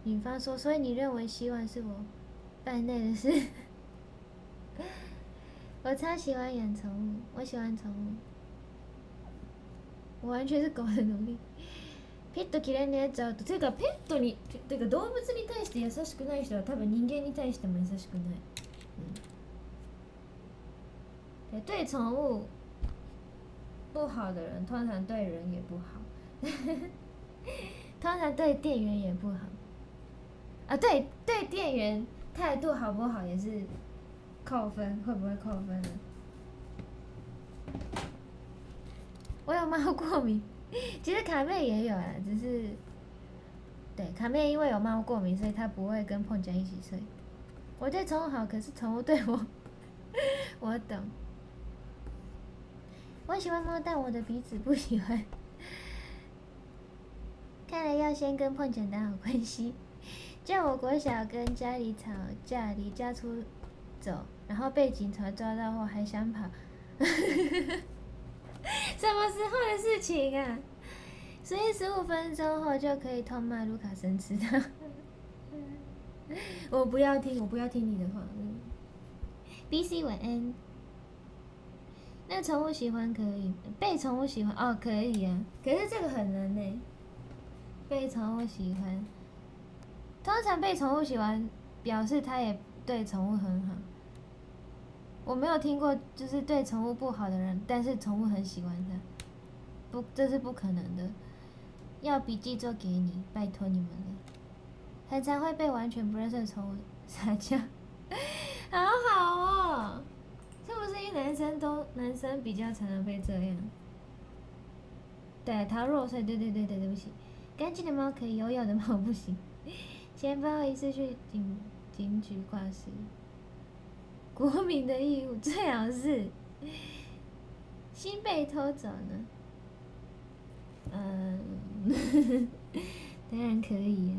女方说，所以你认为希望是我办内的事？我超喜欢养宠物，我喜欢宠物，我完全是狗的奴隶。ペット嫌いになやつ会うと、ていうかペットに、ていうか動物に対して優しくない人は多分人間に対しても優しくない。嗯。对宠物，不好的人，通常对人也不好，通常对店员也不好。啊，对对，店员态度好不好也是扣分，会不会扣分呢？我有猫过敏，其实卡妹也有啊，只是对卡妹因为有猫过敏，所以她不会跟碰江一起睡。我对宠物好，可是宠物对我，我懂。我喜欢猫，但我的鼻子不喜欢。看来要先跟碰见打好关系。叫我国小跟家里吵架，离家出走，然后被警察抓到后还想跑。什么时候的事情啊？所以十五分钟后就可以痛骂卢卡森知道？我不要听，我不要听你的话。嗯 B C 晚安。那宠物喜欢可以，被宠物喜欢哦，可以啊。可是这个很难呢，被宠物喜欢。通常被宠物喜欢，表示他也对宠物很好。我没有听过就是对宠物不好的人，但是宠物很喜欢他，不，这是不可能的。要笔记做给你，拜托你们了。很常会被完全不认识的宠物撒娇，好好哦。是不是因为男生都男生比较常常被这样？对，他弱岁，对对对对，对不起。干净的猫可以，有咬的猫不行。先不好意思去警警局挂失，国民的义务最好是心被偷走呢。嗯，当然可以。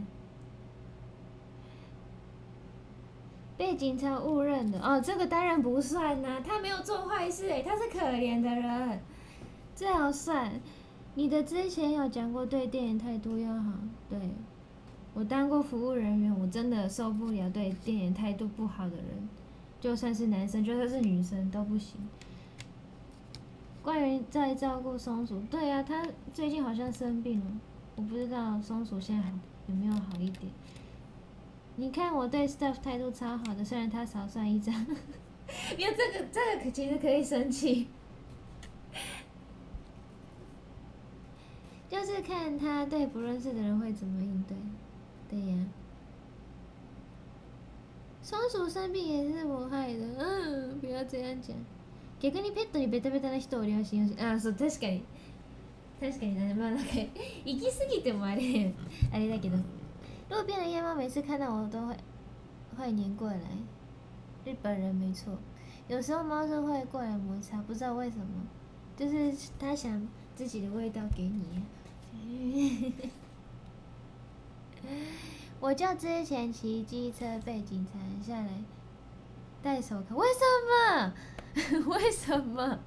被警察误认的哦，这个当然不算呐，他没有做坏事诶，他是可怜的人，这好算。你的之前有讲过对店员态度要好，对。我当过服务人员，我真的受不了对店员态度不好的人，就算是男生，就算是女生都不行。关于在照顾松鼠，对啊，他最近好像生病了，我不知道松鼠现在有没有好一点。你看我对 staff 态度超好的，虽然他少算一张，因为这个这个可其实可以生气，就是看他对不认识的人会怎么应对。对呀，松鼠生病也是我害的，嗯，不要这样讲。逆にペットにベタベタな人を利用しようあ、そう確かに確かにね、まあなんか行き過ぎてもあれあれだけど。路边的夜猫每次看到我都会会黏过来，日本人没错。有时候猫是会过来摩擦，不知道为什么，就是它想自己的味道给你。我就之前骑机车被警察下来戴手铐，为什么？为什么？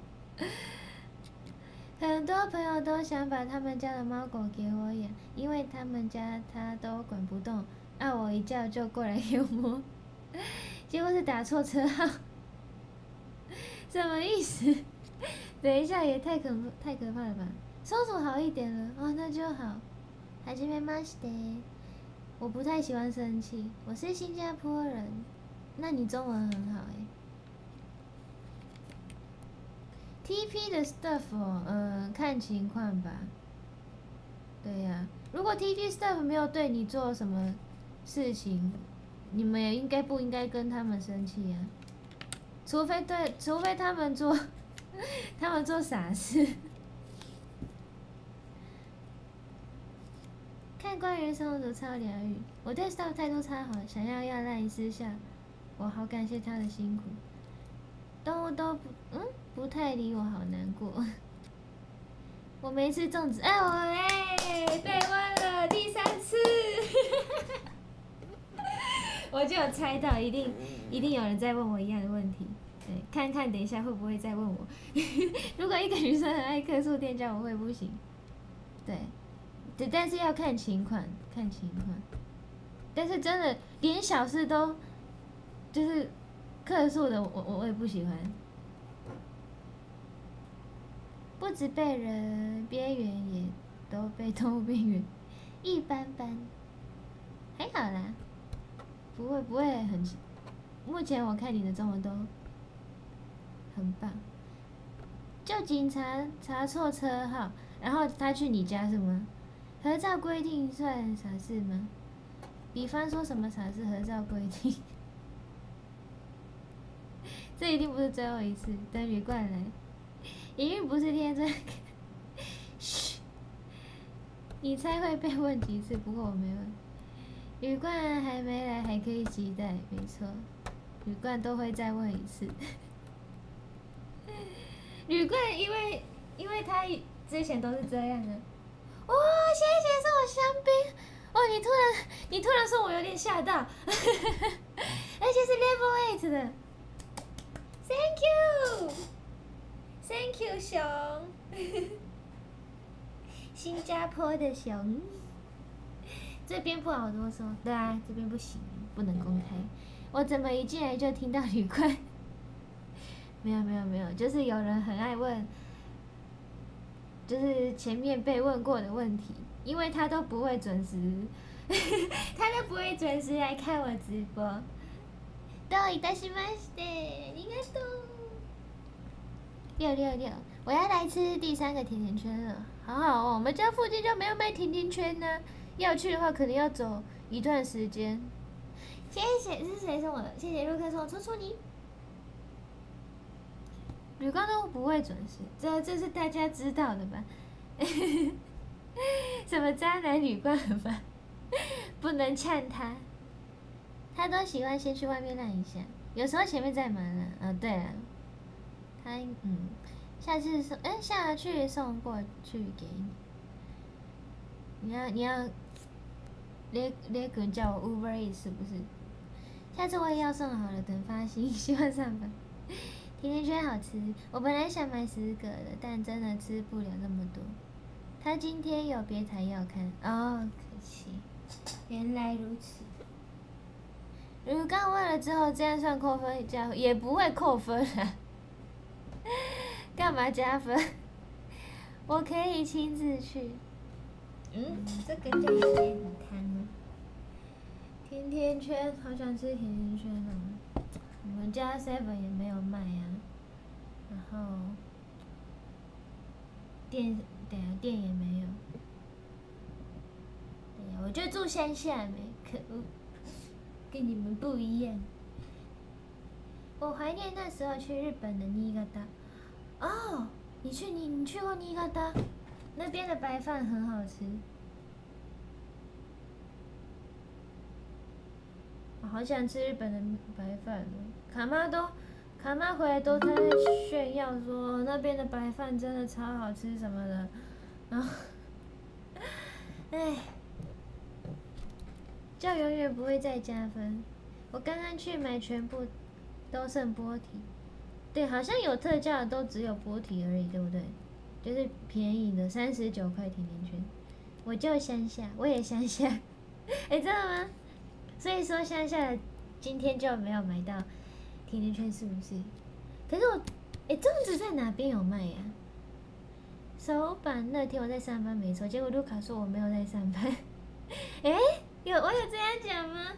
很多朋友都想把他们家的猫狗给我养，因为他们家它都管不动，按我一叫就过来给我摸，结果是打错车号，什么意思？等一下也太可太可怕了吧？松鼠好一点了，哦，那就好。还是没马西的。我不太喜欢生气，我是新加坡人，那你中文很好哎。TP 的 stuff，嗯，看情况吧。对呀，如果 TP stuff 没有对你做什么事情，你们也应该不应该跟他们生气呀？除非对，除非他们做，他们做傻事。看关于生活超疗愈，我对 staff 态度超好，想要要赖私下，我好感谢他的辛苦。动物都不嗯不太理我，好难过。我没吃粽子，哎我哎被问了第三次，我就猜到一定一定有人在问我一样的问题，对，看看等一下会不会再问我。如果一个女生很爱客诉店家，我会不行，对。对，但是要看情况，看情况。但是真的连小事都就是客诉的，我我我也不喜欢。不止被人边缘，也都被动物边缘，一般般，还好啦，不会不会很。目前我看你的中文都很棒。就警察查错车号，然后他去你家是吗？合照规定算啥事吗？比方说什么啥事合照规定？这一定不是最后一次，等旅馆来。一定不是天真。嘘，你猜会被问几次？不过我没问。雨冠还没来，还可以期待，没错。雨冠都会再问一次。雨冠因为因为他之前都是这样的。哇，谢谢送我香槟。哦，你突然你突然说我有点吓到，而且是 level eight 的。Thank you，Thank you，熊。新加坡的熊。这边不好多说，对啊，这边不行，不能公开。我怎么一进来就听到旅馆？没有没有没有，就是有人很爱问，就是前面被问过的问题，因为他都不会准时，他都不会准时来看我直播。どういたしまして，ありがとう。六六六，我要来吃第三个甜甜圈了，好好哦，我们家附近就没有卖甜甜圈呢。要去的话，可能要走一段时间。谢谢，是谁送我的？谢谢陆克送我戳戳你。 旅馆都不会准时，这这是大家知道的吧？什么渣男旅馆吧？不能呛他。他都喜欢先去外面晾一下，有时候前面在忙了。嗯，对了，他嗯，下次送，哎，下去送过去给你。你要你要。那那个叫 Uber 是不是？下次我也要送好了，等发薪，希望上班。甜甜圈好吃，我本来想买十个的，但真的吃不了那么多。他今天有别台要看，哦，可惜。原来如此。如果刚问了之后，这样算扣分加？也不会扣分啊。干嘛加分？我可以亲自去。嗯，这个叫什么汤？甜甜圈，好想吃甜甜圈哦！我们家 seven 也没有卖呀，然后店对啊店也没有，对呀，我就住乡下没，可恶，跟你们不一样。我怀念那时候去日本的尼加达。哦，你去你你去过尼加达？那边的白饭很好吃。我好想吃日本的白饭！卡妈都，卡妈回来都在炫耀说那边的白饭真的超好吃什么的，然后，唉，就永远不会再加分。我刚刚去买全部都剩波提，对，好像有特价的都只有波提而已，对不对？就是便宜的三十九块甜甜圈，我就乡下，我也乡下，哎，真的吗？所以说乡下今天就没有买到甜甜圈，是不是？可是我，哎，粽子在哪边有卖呀？手板那天我在上班没错，结果卢卡说我没有在上班。哎，有我有这样讲吗？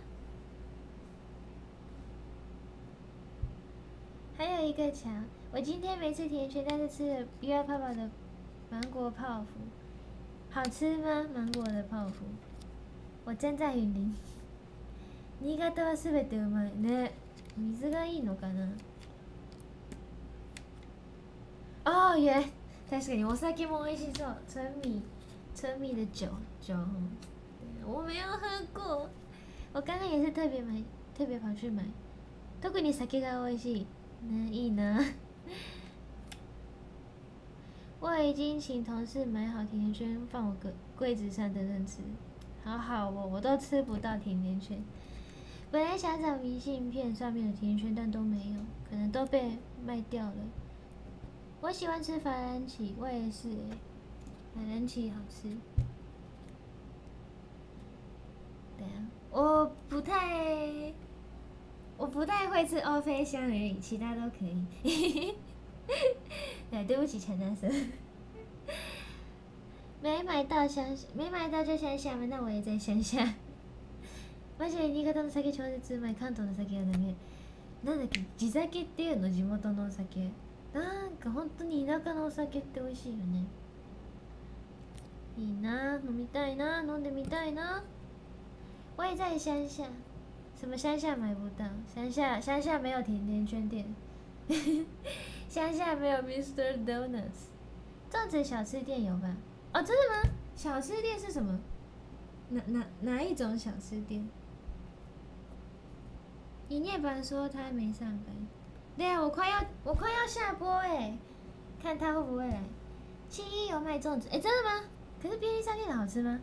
还有一个墙，我今天没吃甜甜圈，但是吃了 B 二泡泡的芒果泡芙，好吃吗？芒果的泡芙，我站在雨林。新潟はすべてうまいね水がいいのかなああ、原確かにお酒も美味しそう春米春米的酒酒我没有喝过我刚刚也是特别买特别跑去买特に酒が美味しいねいいな我已经请同事买好甜甜圈放我个柜子上等等吃好好哦我都吃不到甜甜圈 本来想找明信片上面的甜甜圈，但都没有，可能都被卖掉了。我喜欢吃法兰奇，我也是，法兰奇好吃。对啊，我不太，我不太会吃欧菲香而已，其他都可以。对，对不起陈先生。没买到乡，没买到就乡下嘛，那我也在乡下。マジで新潟の酒超絶うまい関東の酒はダメなんだっけ地酒っていうの？地元のお酒。なんか本当に田舎のお酒って美味しいよね。いいな飲みたいな。飲んでみたいな。我也在乡下什么乡下买不到乡下乡下没有甜甜圈店乡下没有 Mr. Donuts 粽子小吃店有吧哦真的吗小吃店是什么哪哪哪一种小吃店营业班说他没上班对啊，我快要我快要下播哎，看他会不会来。七一有卖粽子，哎，真的吗？可是便利商店的好吃吗？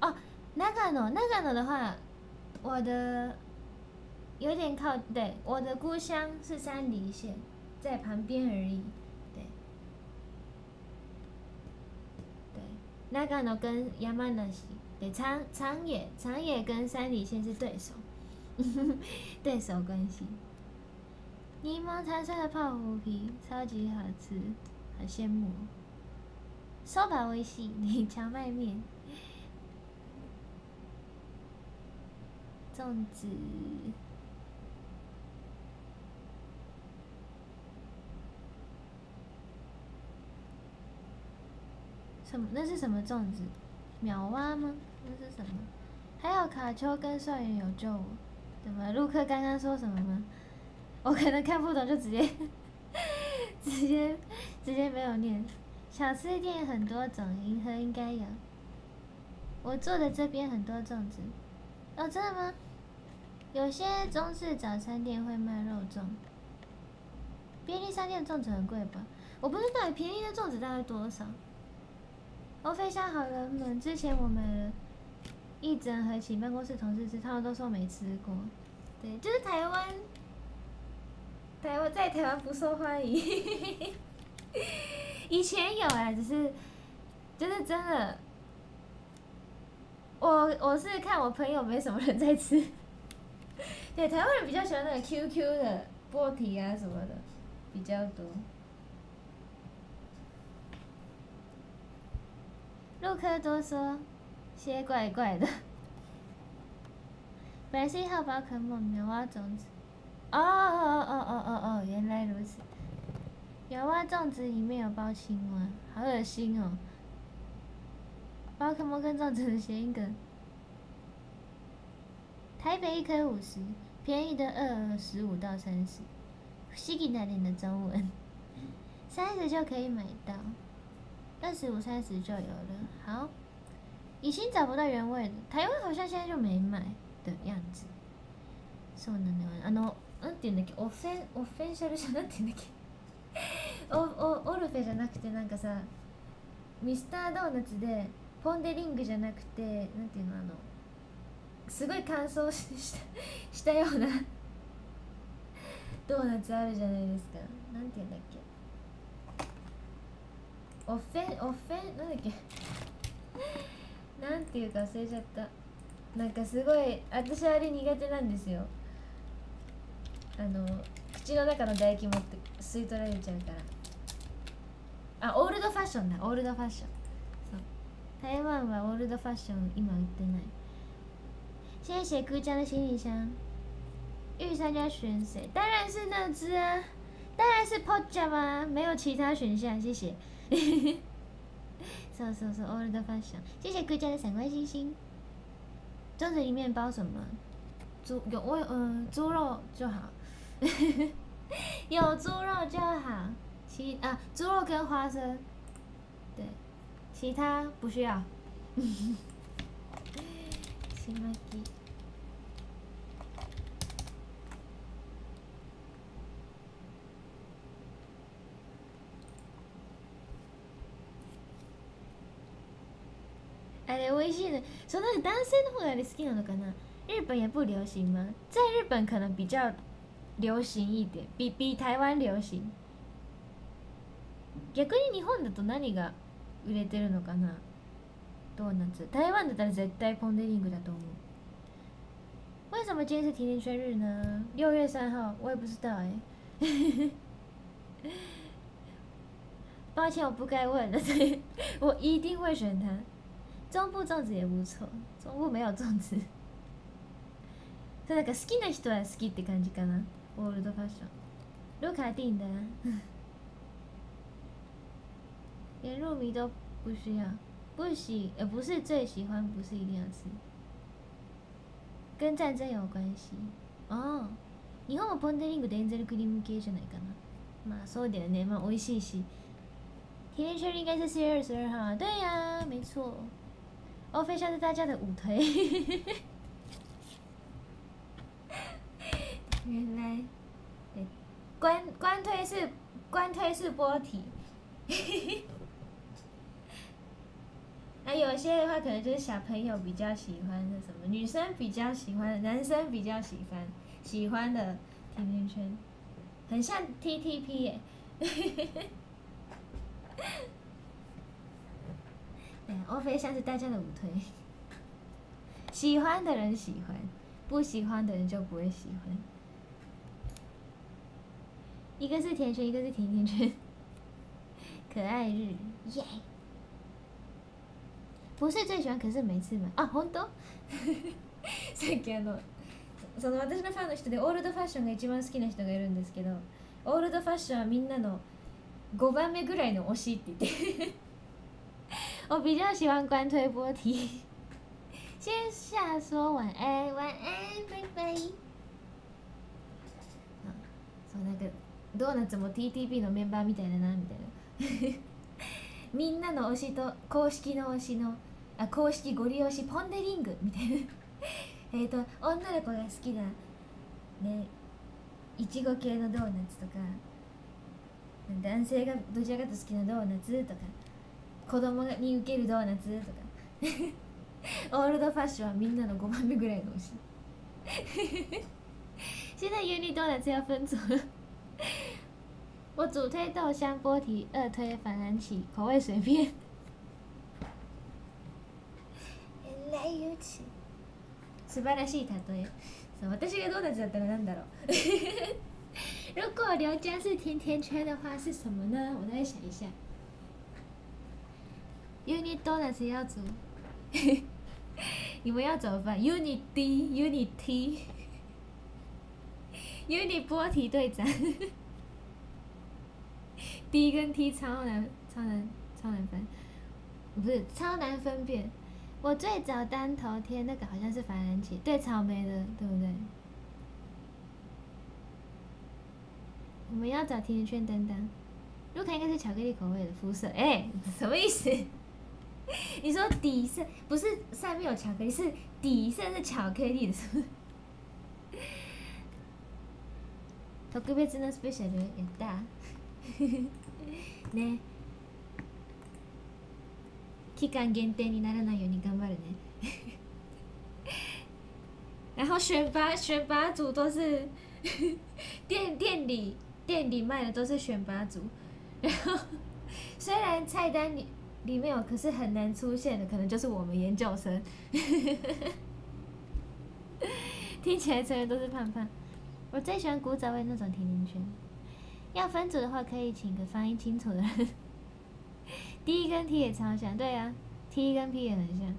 哦，那个呢？那个呢的话，我的有点靠对，我的故乡是山梨县，在旁边而已。对，对，那个呢跟山梨，对长长野长野跟山梨县是对手。对手关系，柠檬茶色的泡芙皮超级好吃，好羡慕。烧把微细，你荞麦面，粽子，什么？那是什么粽子？秒蛙吗？这是什么？还有卡丘跟帅园有救我。怎么？陆克刚刚说什么吗？我可能看不懂，就直接 直接直接没有念。小吃店很多种，银河应该有。我坐的这边很多粽子。哦，真的吗？有些中式早餐店会卖肉粽。便利商店的粽子很贵吧？我不知道，便宜的粽子大概多少？欧菲香好人们，之前我买了。一整盒请办公室同事吃，他们都说没吃过。对，就是台湾，台湾在台湾不受欢迎。以前有哎，只是，就是真的。我我是看我朋友没什么人在吃。对，台湾人比较喜欢那个 QQ 的波提啊什么的，比较多。陆科多说。些怪怪的，本来是一号宝可梦苗蛙种子，哦哦哦哦哦哦，原来如此，苗蛙种子里面有包青蛙，好恶心哦！宝可梦跟粽子的谐音梗，台北一颗五十，便宜的二十五到三十，西吉那点的中文，三十就可以买到，二十五三十就有了，好。已经找不到原味的，台湾好像现在就没卖的样子。そうなんだよ。あのなんていうんだっけ、オフェンオフェンシャルじゃなんていうんだっけ？オオオルフェじゃなくてなんかさ、ミスタードーナツでポン・デ・リングじゃなくてなんていうの？あのすごい乾燥した したような ドーナツあるじゃないですか。なんていうんだっけ？オフェンオフェンなんだっけ？なんていうか忘れちゃった。なんかすごい私あれ苦手なんですよ。あの口の中の唾液持って吸い取られちゃうから。あオールドファッションだ。オールドファッション。そう。台湾はオールドファッション今売ってない。谢谢姑家的行李箱玉山家选谁当然是那只啊。当然是 Poja 吗没有其他选项谢谢。そうそうそうオールドファッション谢谢哥家的闪光星星粽子里面包什么猪有我嗯猪肉就好有猪肉就好其啊猪肉跟花生对其他不需要 あれ美味しいね。その男性の方があれ好きなのかな。日本也不流行吗在日本可能比较流行一点比比台湾流行逆に日本だと何が売れてるのかな。ドーナツ。台湾だったら絶対ポン・デ・リングだと思う。为什么今天是甜甜圈日呢？六月三号，我也不知道哎。抱歉，我不该问。的，我一定会选它。中部粽子也不错，中部没有粽子。ただか好きな人は好きって感じかな。 我的都发爽。卢卡订的，连入迷都不需要，不喜呃不是最喜欢，不是一定要吃，跟战争有关系哦。日本もポンデリングデンゼルクリーム系じゃないかな。まあそうだよね，まあ美味しいし。甜甜圈应该是四月二十二号，对呀，没错。 欧菲像是大家的舞推，原来，对官官推是官推是波体，那有些的话可能就是小朋友比较喜欢的什么，女生比较喜欢，男生比较喜欢喜欢的甜甜圈，很像 T T P 耶。欧菲像是大家的舞推，喜欢的人喜欢，不喜欢的人就不会喜欢。一个是甜圈，一个是甜甜圈，可爱日耶！不是最喜欢，可是每次买啊，本当？さっきあのその私のファンの人でオールドファッションが一番好きな人がいるんですけど、オールドファッションはみんなの5番目ぐらいの推しって言って 我比较喜欢关推波提。先下说晚安，晚安，拜拜。そうなんかドーナツも TTP のメンバーみたいだなみたいな。みんなの推しと公式の推しのあ公式ご利用しポンデリングみたいな。えっと女の子が好きなねいちご系のドーナツとか男性がどちらかと好きなドーナツとか。子供に受けるドーナツとか オールドファッションはみんなの5番目ぐらいの推し 现在原理多奶要分组了。我主推豆香波提，二推反蓝起，口味随便。原来如此。素晴らしい例え。そう私がドーナツだったらなんだろう。如果刘家是甜甜圈的话是什么呢？我再想一下。Unit donuts 要组，你们要怎么办？Unit D，Unit T，Unit 波提队长，D 跟 T 超难，超难，超难分，不是超难分辨。我最早单头贴那个好像是凡人奇，对草莓的，对不对？我们要找甜甜圈担当，如果应该是巧克力口味的肤色，哎，什么意思？你说底色不是上面有巧克力，是底色是巧克力的，是不是？特別なスペシャルやったね期間限定にならないように頑張るね然后选拔选拔组都是店店里店里卖的都是选拔组，然后虽然菜单里。 里面有，可是很难出现的，可能就是我们研究生。听起来成员都是胖胖。我最喜欢古早味那种甜甜圈。要分组的话，可以请个发音清楚的人。D 跟 T 也超像，对啊，T 跟 P 也很像。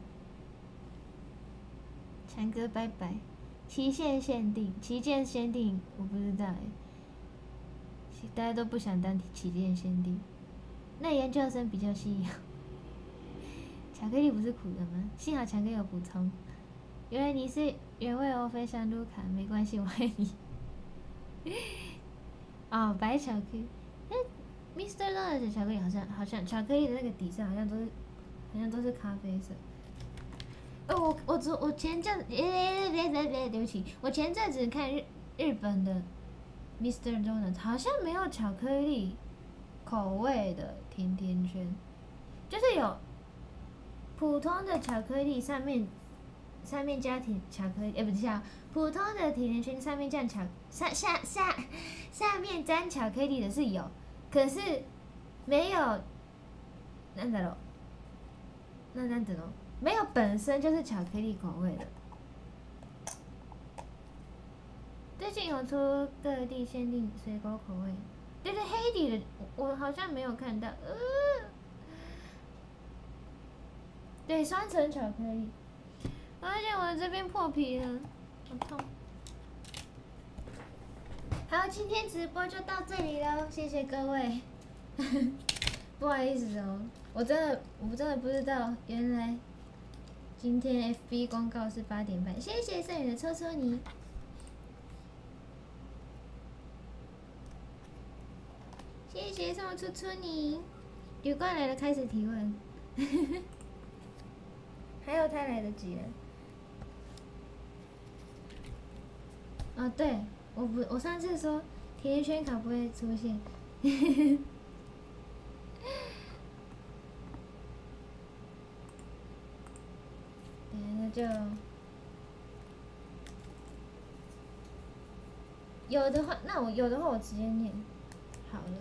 强哥拜拜。期限限定，旗舰限定，我不知道哎。大家都不想当旗舰限定，那研究生比较稀有。巧克力不是苦的吗？幸好强哥有补充。原来你是原味欧菲香卢卡，没关系，我爱你。哦，白巧克力。哎，Mr. Donut 的巧克力好像好像巧克力的那个底色好像都是好像都是咖啡色。哦，我我昨我前阵子别别别别别对不起，我前阵子看日日本的 Mr. Donut 好像没有巧克力口味的甜甜圈，就是有。普通的巧克力上面，上面加甜巧克力，哎，不是叫普通的甜甜圈上面蘸巧下下下下面沾巧克力的是有，可是没有，那咋了？那那怎么？没有本身就是巧克力口味的。最近有出各地限定水果口味，但是，黑底的我好像没有看到，呃。对，双层巧克力，而且我这边破皮了，好痛。好，今天直播就到这里喽，谢谢各位。不好意思哦，我真的我真的不知道，原来今天 FB 公告是八点半。谢谢盛宇的搓搓泥，谢谢送我戳戳你。旅馆来了，开始提问。还有他来得及了。啊，对，我不，我上次说甜甜圈卡不会出现。那就有的话，那我有的话我直接念好了，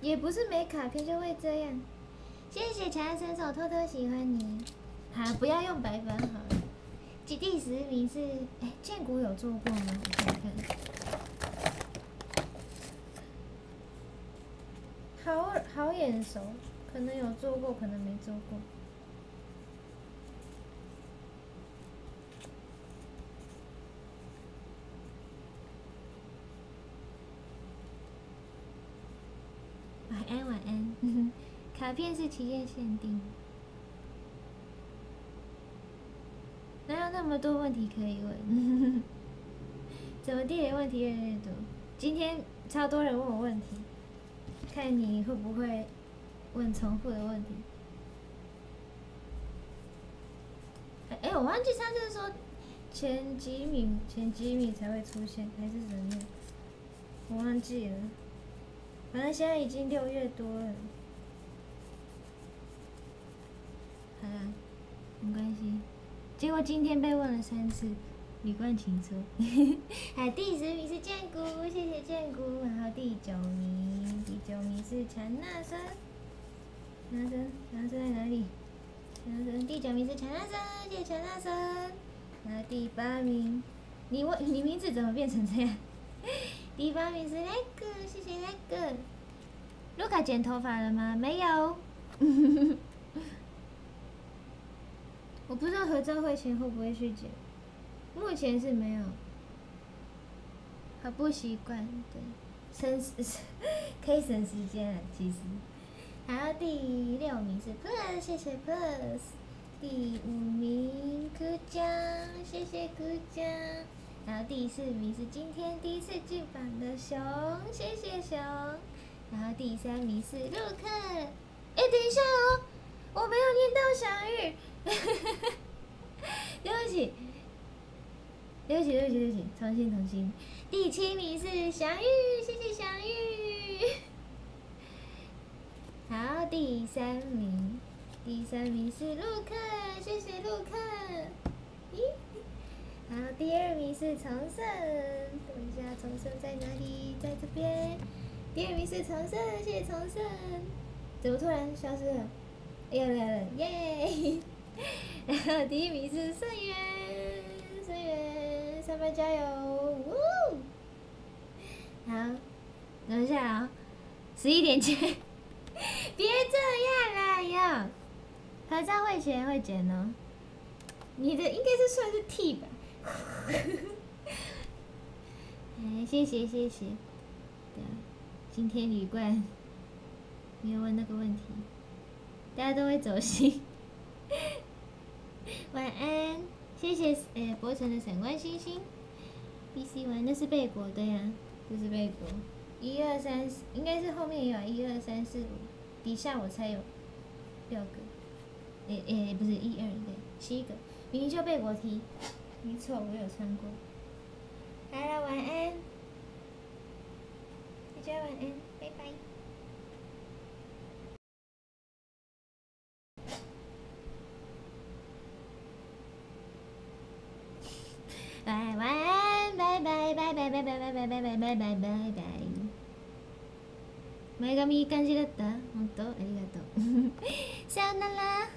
也不是没卡片就会这样。谢谢强神手，偷偷喜欢你。好，不要用白粉好了。第十名是哎，建国有做过吗？我看看。好好眼熟，可能有做过，可能没做过。晚安，晚安。卡片是企业限定。哪有那么多问题可以问？怎么地雷问题越来越多？今天超多人问我问题，看你会不会问重复的问题。哎，我忘记上次说前几名前几名才会出现，还是怎样？我忘记了。反正现在已经六月多了。好了，没关系。结果今天被问了三次，李冠请说。还第十名是建谷，谢谢建谷。然后第九名，第九名是陈纳生。陈纳生，陈纳生在哪里？陈纳生，第九名是陈纳生，谢谢陈纳生。然后第八名，你问你名字怎么变成这样？第八名是那个，谢谢那个。卢卡剪头发了吗？没有。我不知道合照会前会不会去剪，目前是没有。好不习惯，对，省时 可以省时间了，其实。还有第六名是 Plus，谢谢 Plus。第五名柯江，谢谢柯江。然后第四名是今天第一次进榜的熊，谢谢熊。然后第三名是陆克，哎，等一下哦，我没有念到小玉。对不起，对不起，对不起，对不起，重新，重新。第七名是祥玉，谢谢祥玉。好，第三名，第三名是陆克，谢谢陆克。咦？好，第二名是重生，等一下，重生在哪里？在这边。第二名是重生，谢谢重生。怎么突然消失了？又来了，耶！第一名是盛元，盛元，上班加油！呜！好，等一下啊，十一点前，别这样啦哟！合照会前会剪哦，你的应该是算是 T 吧？哎，谢谢谢谢。对啊，今天旅馆没有问那个问题，大家都会走心。晚安，谢谢诶，博成的闪光星星。B C 玩那是贝果对呀，这是贝果。一二三四，应该是后面也有一二三四五，底下我猜有六个。诶诶，不是一二对，七个。明明就贝果题，没错，我有穿过。来了，晚安，大家晚安，拜拜。バイバイバイバイバイバイバイバイバイバイバイバイバイバイバイバイ前髪いい感じだった本当ありがとうさよなら